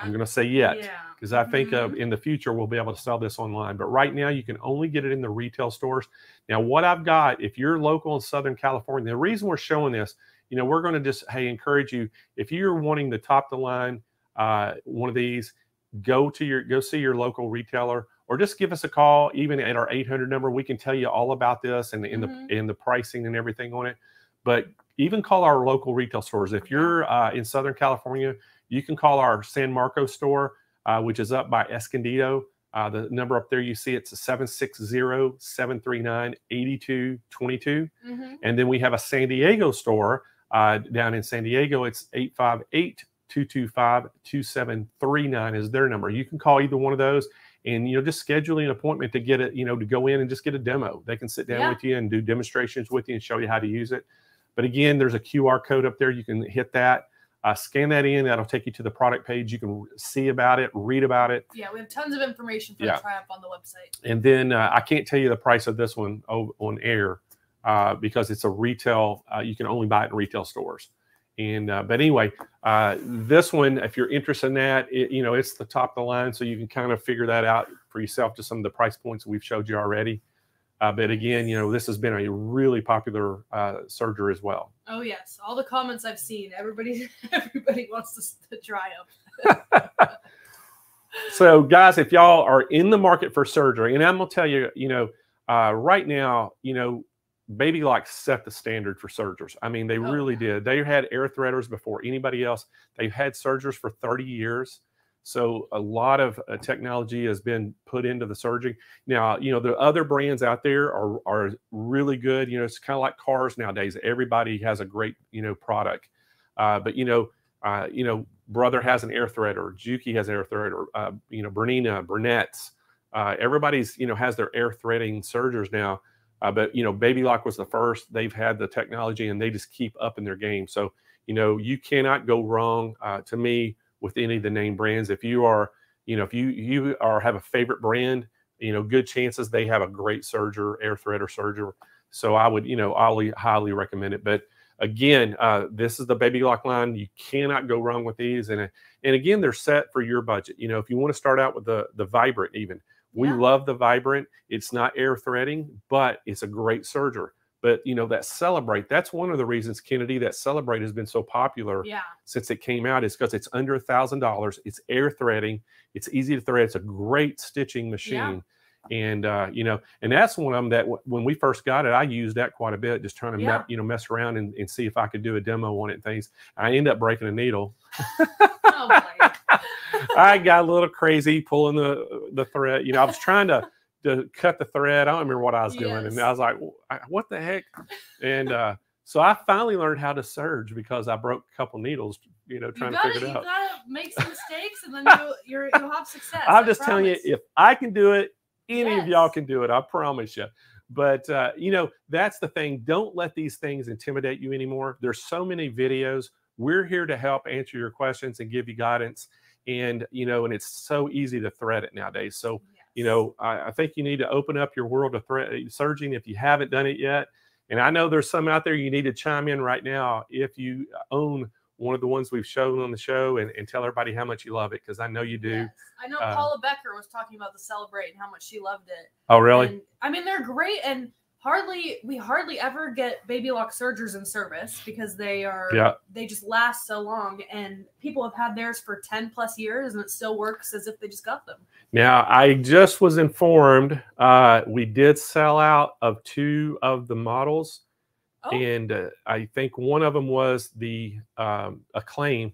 I'm going to say yet Yeah. because I think uh, Mhm. in the future we'll be able to sell this online. But right now, you can only get it in the retail stores. Now, what I've got, if you're local in Southern California, the reason we're showing this, you know, we're going to just hey encourage you if you're wanting the top the line uh, one of these, go to your go see your local retailer or just give us a call even at our 800 number we can tell you all about this and in Mhm. the in the pricing and everything on it. But even call our local retail stores. If you're uh, in southern california you can call our san marcos store uh, which is up by escondido. Uh, the number up there you see it's a 760-739-8222 Mhm. and then we have a san diego store uh, down in san diego it's 858 225 2739 is their number. You can call either one of those and you know just schedule an appointment to get it, you know, to go in and just get a demo. They can sit down Yeah. with you and do demonstrations with you and show you how to use it. But again, there's a QR code up there. You can hit that, uh, scan that in. That'll take you to the product page. You can see about it, read about it, Yeah, we have tons of information for Yeah. the Triumph on the website. and then uh, I can't tell you the price of this one on air uh, because it's a retail. Uh, you can only buy it in retail stores. And uh, but anyway, uh, this one, if you're interested in that, it, you know it's the top of the line, so you can kind of figure that out for yourself. Just some of the price points we've showed you already. Uh, but again, you know this has been a really popular uh, serger as well. Oh yes, all the comments I've seen, everybody [LAUGHS] everybody wants to try Triumph. [LAUGHS] So, guys, if y'all are in the market for surgery, and I'm gonna tell you, you know, uh, right now, you know, Baby Lock set the standard for sergers. I mean, they Oh, really yeah. did. They had air threaders before anybody else. They've had sergers for 30 years. So a lot of uh, technology has been put into the surgery. Now, you know, the other brands out there are are really good. You know, it's kind of like cars nowadays. Everybody has a great, you know, product. Uh, but you know, uh, you know, Brother has an air threader. Juki has an air threader. Uh, you know, Bernina, Bernette's. Uh, everybody's, you know, has their air threading sergers now. Uh, but you know, Baby Lock was the first. They've had the technology, and they just keep up in their game. So you know, you cannot go wrong. Uh, to me, with any of the name brands, if you are, you know, if you you are have a favorite brand, you know, good chances they have a great serger, air threader serger. So I would, you know, highly highly recommend it. But again, uh, this is the Baby Lock line. You cannot go wrong with these, and and again, they're set for your budget. You know, if you want to start out with the the Vibrant, even we Yeah. love the Vibrant. It's not air threading, but it's a great serger. But you know that Celebrate, that's one of the reasons Kennedy that Celebrate has been so popular Yeah. since it came out is because it's under a thousand dollars. It's air threading. It's easy to thread. It's a great stitching machine. And uh, you know, and that's one of them that when we first got it, I used that quite a bit, just trying to Yeah. you know mess around and, and see if I could do a demo on it and things. I end up breaking a needle. Oh. I got a little crazy pulling the the thread. You know, I was trying to to cut the thread. I don't remember what I was doing, and I was like, "What the heck?" And uh, so I finally learned how to serge because I broke a couple needles. You know, You trying gotta, to figure you it out. gotta make some mistakes and then [LAUGHS] you, you're, you'll have success. I'm I just telling you, if I can do it, any of y'all can do it. I promise you. But uh, you know, that's the thing. Don't let these things intimidate you anymore. There's so many videos. We're here to help answer your questions and give you guidance. And you know, and it's so easy to thread it nowadays. So you know, I, I think you need to open up your world of thread serging if you haven't done it yet. And I know there's some out there you need to chime in right now if you own one of the ones we've shown on the show and, and tell everybody how much you love it because I know you do. Yes. I know Uh, Paula Becker was talking about the Celebrate and how much she loved it. Oh, really? And, I mean, they're great, and hardly we hardly ever get baby lock sergers in service because they are Yeah. they just last so long, and people have had theirs for ten plus years, and it still works as if they just got them. Now, I just was informed uh, we did sell out of two of the models, Oh, and uh, I think one of them was the um, Acclaim.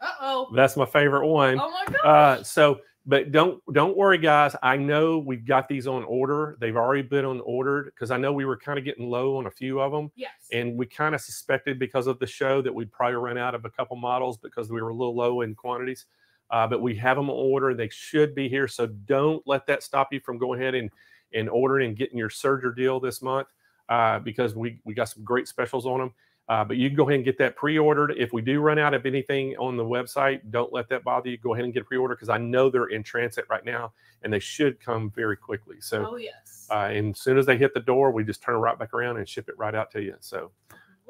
uh oh, That's my favorite one. oh my god. Uh, so, but don't don't worry, guys. I know we've got these on order. They've already been on ordered because I know we were kind of getting low on a few of them, yes. and we kind of suspected because of the show that we'd probably run out of a couple models because we were a little low in quantities. Uh, but we have them on order. They should be here. So don't let that stop you from going ahead and and ordering and getting your Serger deal this month uh, because we we got some great specials on them. Uh, but you can go ahead and get that pre-ordered. If we do run out of anything on the website, don't let that bother you. Go ahead and get a pre-order because I know they're in transit right now, and they should come very quickly. So, oh yes. uh, and as soon as they hit the door, we just turn it right back around and ship it right out to you. So,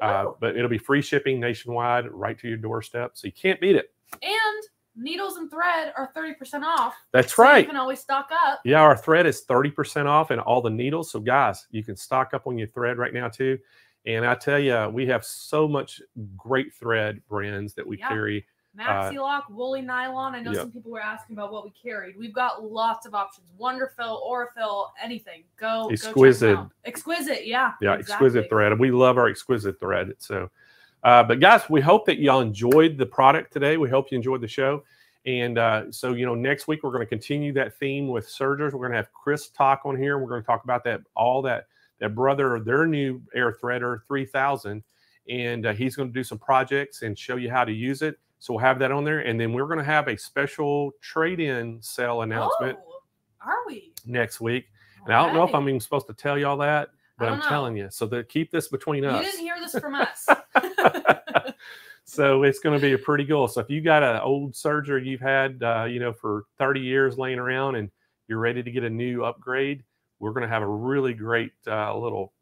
uh, but it'll be free shipping nationwide, right to your doorstep. So you can't beat it. and needles and thread are thirty percent off. That's so right. You can always stock up. Yeah, our thread is 30% off and all the needles. So, guys, you can stock up on your thread right now, too. And I tell you, we have so much great thread brands that we Yeah. carry. Maxi lock, woolly nylon. I know Uh, some people were asking about what we carried. We've got lots of options. WonderFil, Aurifil, anything. Go go Exquisite. out. Exquisite, yeah. Yeah, exactly. exquisite thread. We love our exquisite thread. So, uh, but guys, we hope that y'all enjoyed the product today. We hope you enjoyed the show. And uh, so, you know, next week we're going to continue that theme with sergers. We're going to have Chris talk on here. We're going to talk about that all that that brother of their new Air Threader 3000, and uh, he's going to do some projects and show you how to use it. So we'll have that on there, and then we're going to have a special trade-in sale announcement Oh, are we? next week. And I don't know if I'm even supposed to tell y'all that, but I'm know. telling you. So to keep this between us. You didn't hear this from us. [LAUGHS] so it's going to be a pretty cool. So if you got an old serger you've had, uh, you know, for 30 years laying around and you're ready to get a new upgrade, we're going to have a really great uh, little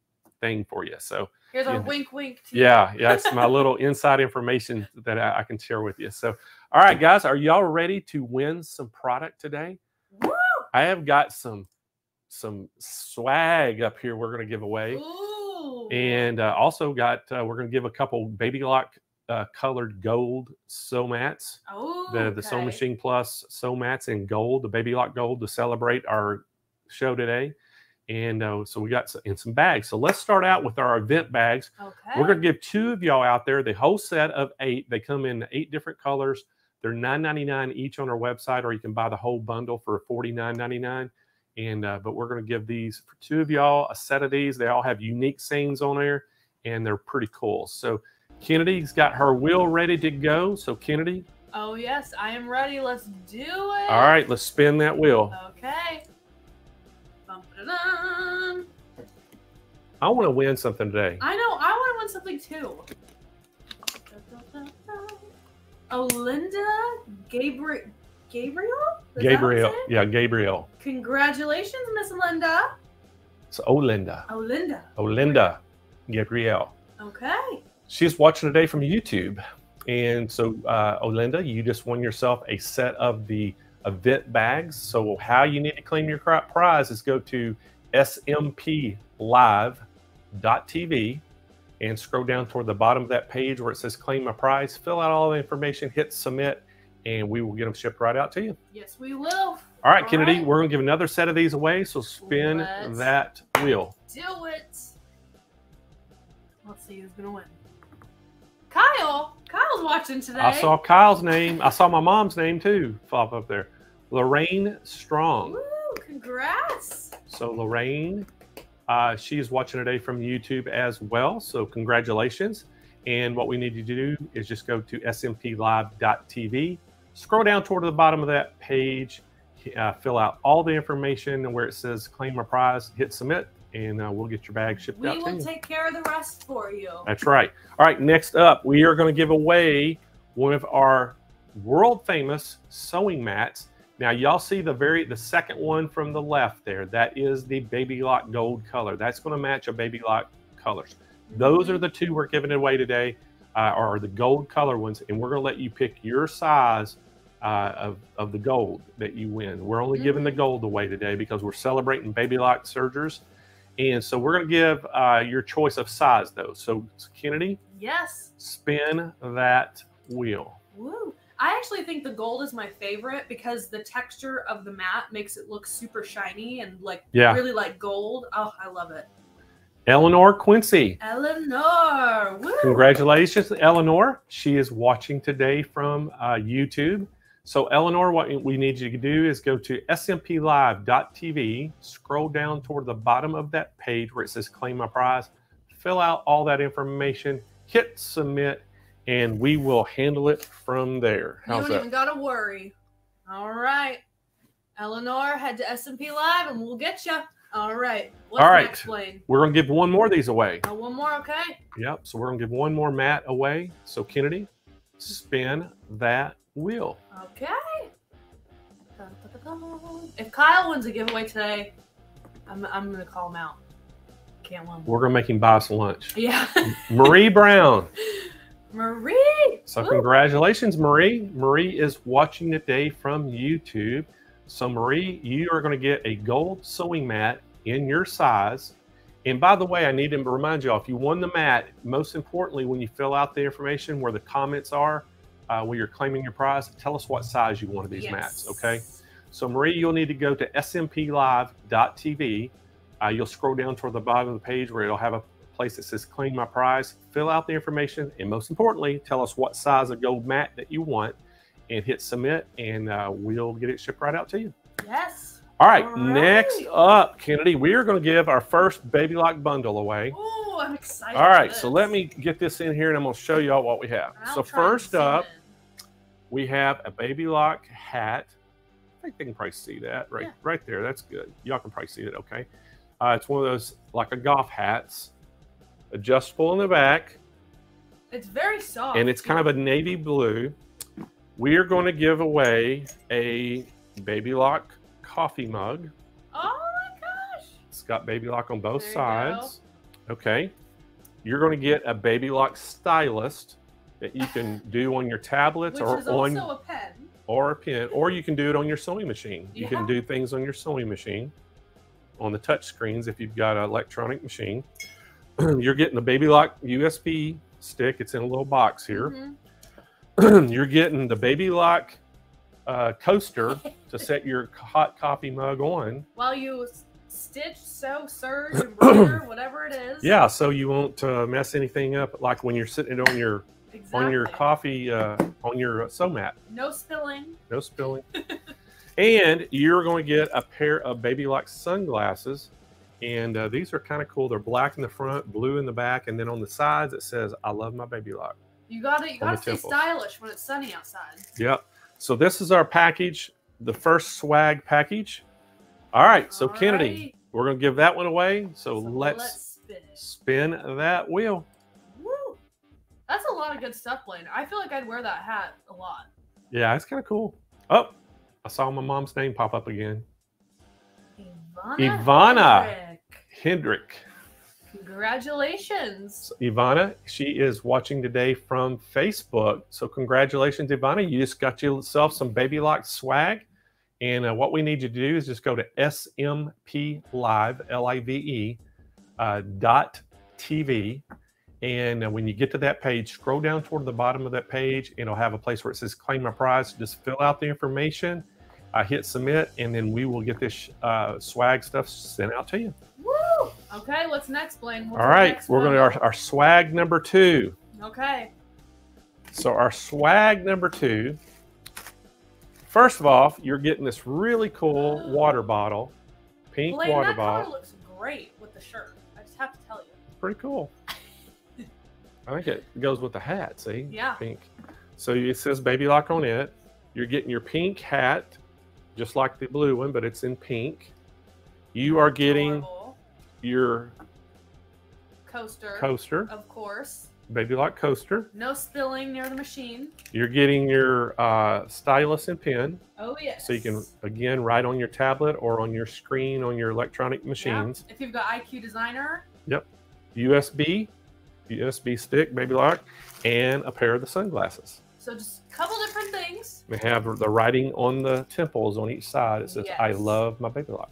thing for you. So Here's our Yeah. wink wink to you. yeah, yeah, that's my [LAUGHS] little inside information that I, I can share with you. So, all right, guys, are y'all ready to win some product today? Woo! I have got some some swag up here we're going to give away. Ooh. and uh, also got uh, we're going to give a couple baby lock uh, colored gold sew mats oh, the the sew machine plus sew mats in gold the baby lock gold to celebrate our show today and uh, so we got in some bags. So let's start out with our event bags. Okay. we're going to give two of y'all out there the whole set of eight. They come in eight different colors. They're $9.99 each on our website or you can buy the whole bundle for $49.99 and uh, but we're going to give these for two of y'all a set of these. They all have unique sayings on there and they're pretty cool. So kennedy's got her wheel ready to go. So kennedy. Oh yes, I am ready. Let's do it. all right let's spin that wheel. Okay. I want to win something today I know. I want to win something too. Olinda Gabriel. Gabriel? Is that how to gabriel yeah gabriel Congratulations, Miss Linda. so olinda Olinda. olinda gabriel Okay. she's watching today from YouTube. And so, uh, Olinda, you just won yourself a set of the event bags. So, how you need to claim your prize is go to smplive.tv and scroll down toward the bottom of that page where it says claim my prize. Fill out all the information, hit submit, and we will get them shipped right out to you. Yes, we will. All right, All Kennedy, right. we're going to give another set of these away. So, spin Let's- that wheel. Do it. Let's see who's gonna win. Kyle. Kyle's watching today. I saw Kyle's name. I saw my mom's name too pop up there. Lorraine Strong. Woo! Congrats. So Lorraine, uh, she is watching today from YouTube as well. So congratulations. And what we need you to do is just go to smplive.tv, scroll down toward the bottom of that page, uh, fill out all the information where it says claim my prize, hit submit, and uh, we'll get your bag shipped We out to will take care of the rest for you. That's right. All right, next up, we are going to give away one of our world famous sewing mats. Now, y'all see the very the second one from the left there. That is the Baby Lock gold color. That's going to match a Baby Lock colors. Those are the two we're giving away today, uh, are the gold color ones, and we're going to let you pick your size uh, of, of the gold that you win. We're only giving the gold away today because we're celebrating Baby Lock Sergers. And so we're going to give uh, your choice of size, though. So, Kennedy, Yes. spin that wheel. Woo. I actually think the gold is my favorite because the texture of the mat makes it look super shiny and like Yeah. really like gold. Oh, I love it. Eleanor Quincy. Eleanor. Woo. Congratulations, Eleanor. She is watching today from uh, YouTube. So, Eleanor, what we need you to do is go to smplive.tv, scroll down toward the bottom of that page where it says claim my prize, fill out all that information, hit submit, and we will handle it from there. You don't even gotta worry. All right. Eleanor, head to SMP Live and we'll get you. All right. What's All right. next? We're going to give one more of these away. Oh, one more, okay? Yep. So, we're to give one more mat away. So, Kennedy, spin that wheel. Okay. Dun, dun, dun, dun. If Kyle wins a giveaway today, I'm, I'm gonna call him out. Can't win. We're to make him buy us lunch. Yeah. Marie Brown. [LAUGHS] Marie. So Woo. congratulations, Marie. Marie is watching today from YouTube. So Marie, you are going to get a gold sewing mat in your size. And by the way, I need to remind you all, if you won the mat, most importantly, when you fill out the information where the comments are, uh, where you're claiming your prize, tell us what size you want of these Yes. mats, okay? So Marie, you'll need to go to smplive.tv. Uh, you'll scroll down toward the bottom of the page where it'll have a place that says claim my prize. Fill out the information, and most importantly, tell us what size of gold mat that you want, and hit submit, and uh, we'll get it shipped right out to you. Yes. All right, All next up, Kennedy, we are going to give our first Baby Lock bundle away. Oh, I'm excited. All right, so let me get this in here, and I'm going to show you all what we have. I'll so first up, in. we have a baby lock hat. I think they can probably see that right Yeah. right there. That's good. Y'all can probably see it. Okay. Uh, it's one of those like a golf hats, adjustable in the back, it's very soft. and it's kind of a navy blue. We are going to give away a baby lock coffee mug. Oh my gosh. It's got baby lock on both There you sides. Okay. You're going to get a baby lock stylist that you can [LAUGHS] do on your tablets Which or is on also a pen. or a pen, or you can do it on your sewing machine. You can do things on your sewing machine, on the touch screens if you've got an electronic machine. [CLEARS THROAT] You're getting a Baby Lock USB stick. It's in a little box here. Mhm. [CLEARS THROAT] You're getting the Baby Lock uh, coaster to set your hot coffee mug on. While you stitch, sew, serge, [CLEARS THROAT] embroider, whatever it is. Yeah, so you won't uh, mess anything up, like when you're sitting on your Exactly. on your coffee uh, on your sew mat. No spilling. no spilling. [LAUGHS] and you're going to get a pair of baby lock sunglasses. And uh, these are kind of cool. They're black in the front, blue in the back, and then on the sides it says "I love my baby lock." You gotta you gotta stay temples. stylish when it's sunny outside. Yep. So this is our package, the first swag package. All right. So Kennedy, Alrighty. we're going to give that one away. So, So let's, spin it. spin that wheel. Woo. That's a lot of good stuff, Blaine. I feel like I'd wear that hat a lot. Yeah, it's kind of cool. Oh, I saw my mom's name pop up again. Ivana. Ivana. Hendrick. Congratulations. Ivana, she is watching today from Facebook. So congratulations, Ivana. You just got yourself some Baby Lock swag. And uh, what we need you to do is just go to SMP Live, L-I-V-E, uh, dot TV. And uh, when you get to that page, scroll down toward the bottom of that page, and it'll have a place where it says claim my prize. Just fill out the information, uh, hit submit, and then we will get this uh, swag stuff sent out to you. Woo! Okay, what's next, Blaine? What's All right, we're going to our, our swag number two. Okay. So our swag number two. First of all, you're getting this really cool water bottle, pink Blaine, water that color bottle. looks great with the shirt. I just have to tell you. Pretty cool. [LAUGHS] I think it goes with the hat. See? Yeah. Pink. So it says Baby Lock on it. You're getting your pink hat, just like the blue one, but it's in pink. You are getting Adorable. Your coaster, coaster, of course. Baby Lock coaster. No spilling near the machine. You're getting your uh, stylus and pen. Oh yes. So you can again write on your tablet or on your screen on your electronic Yeah. machines. If you've got IQ Designer, Yep. USB, USB stick, baby lock, and a pair of the sunglasses. so just a couple different things. They have the writing on the temples on each side. It says, "I love my baby lock."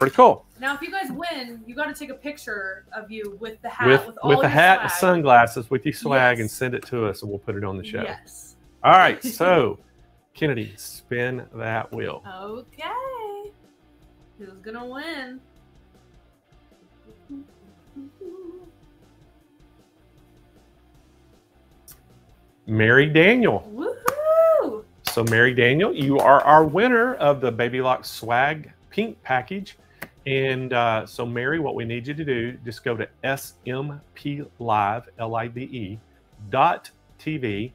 Pretty cool. Now, if you guys win, you got to take a picture of you with the hat, with with, all with the hat and swag. sunglasses with your swag and send it to us and we'll put it on the show. Yes. All right, [LAUGHS] so Kennedy, spin that wheel. Okay. Who's gonna win? Mary Daniel. Woohoo! So, Mary Daniel, you are our winner of the Baby Lock Swag Pink Package. And uh, so, Mary, what we need you to do, just go to SMP Live, L I V E, dot TV,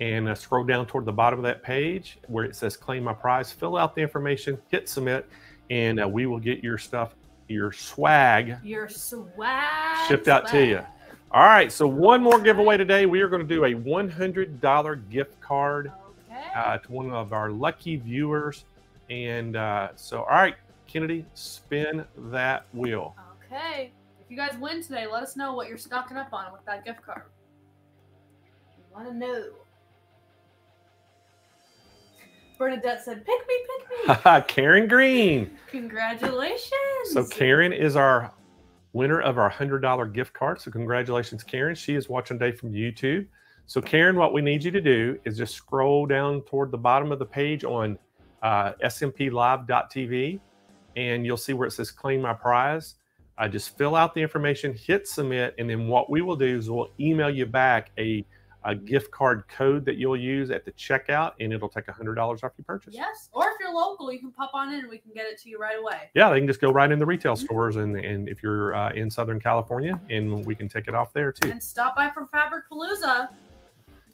and uh, scroll down toward the bottom of that page where it says Claim My Prize. Fill out the information, hit submit, and uh, we will get your stuff, your swag Your swag Shipped out to you. All right, so one more giveaway today. We are going to do a $100 gift card Okay. uh, to one of our lucky viewers. And uh, so, all right, Kennedy, spin that wheel. okay. If you guys win today, let us know what you're stocking up on with that gift card. We want to know. Bernadette said, "Pick me, pick me." [LAUGHS] Karen Green. Congratulations. So, Karen is our winner of our $100 gift card. So, congratulations, Karen. She is watching today from YouTube. So, Karen, what we need you to do is just scroll down toward the bottom of the page on uh, smplive.tv and you'll see where it says claim my prize. I just fill out the information, hit submit, and then what we will do is we'll email you back a, a gift card code that you'll use at the checkout, and it'll take $100 off your purchase. Yes. Or if you're local, you can pop on in and we can get it to you right away. Yeah, they can just go right in the retail stores, and, and if you're uh, in Southern California, and we can take it off there too. And stop by from Fabric Palooza.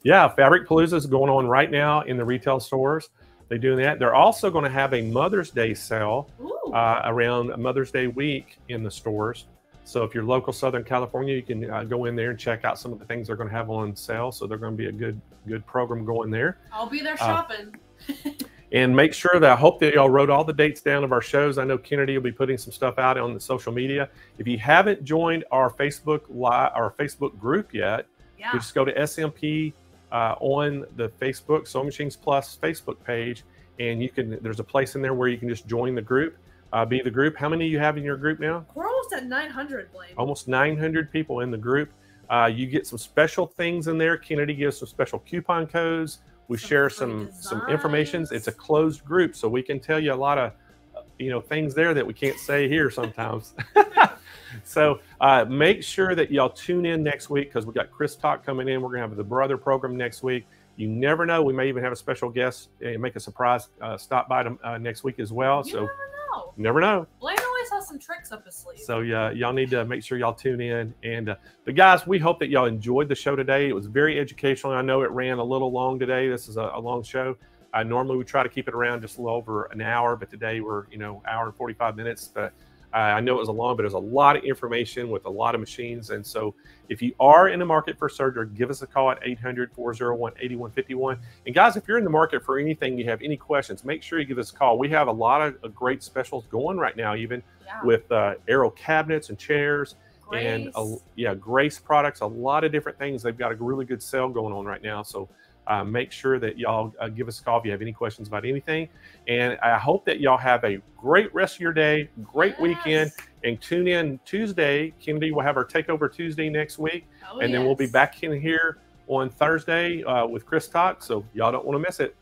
Yeah, Fabric Palooza is going on right now in the retail stores. They're doing that. They're also going to have a Mother's Day sale uh, around Mother's Day week in the stores. So if you're local Southern California, you can uh, go in there and check out some of the things they're going to have on sale. So they're going to be a good good program going there. I'll be there uh, shopping. [LAUGHS] And make sure that I hope that y'all wrote all the dates down of our shows. I know Kennedy will be putting some stuff out on the social media. If you haven't joined our Facebook live, our Facebook group yet, yeah. you just go to SMP uh, on the Facebook Sewing Machines Plus Facebook page, and you can. There's a place in there where you can just join the group, uh, be the group. How many you have in your group now? We're almost at 900, Blaine. Almost 900 people in the group. Uh, you get some special things in there. Kennedy gives some special coupon codes. We Some share some some information. It's a closed group, so we can tell you a lot of uh, you know things there that we can't say here sometimes. [LAUGHS] [LAUGHS] so uh, make sure that y'all tune in next week because we got Chris Talk coming in. We're gonna have the brother program next week. You never know. We may even have a special guest and make a surprise uh, stop by to, uh, next week as well. You so never know. never know. Blaine always has some tricks up his sleeve. So yeah, y'all need to make sure y'all tune in. And uh, but guys, we hope that y'all enjoyed the show today. It was very educational. I know it ran a little long today. This is a, a long show. Uh, normally we try to keep it around just a little over an hour, but today we're you know hour and forty five minutes. But I know it was a long, but it was a lot of information with a lot of machines. And so if you are in the market for surgery, give us a call at 800-401-8151. And guys, if you're in the market for anything, you have any questions, make sure you give us a call. We have a lot of uh, great specials going right now, even yeah. with uh, Arrow cabinets and chairs. and a, yeah, Grace products, a lot of different things. They've got a really good sale going on right now. So uh, make sure that y'all uh, give us a call if you have any questions about anything. And I hope that y'all have a great rest of your day, great weekend, and tune in Tuesday. Kennedy will have our Takeover Tuesday next week, Oh, and then we'll be back in here on Thursday uh, with Chris Talk. So y'all don't want to miss it.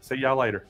See y'all later.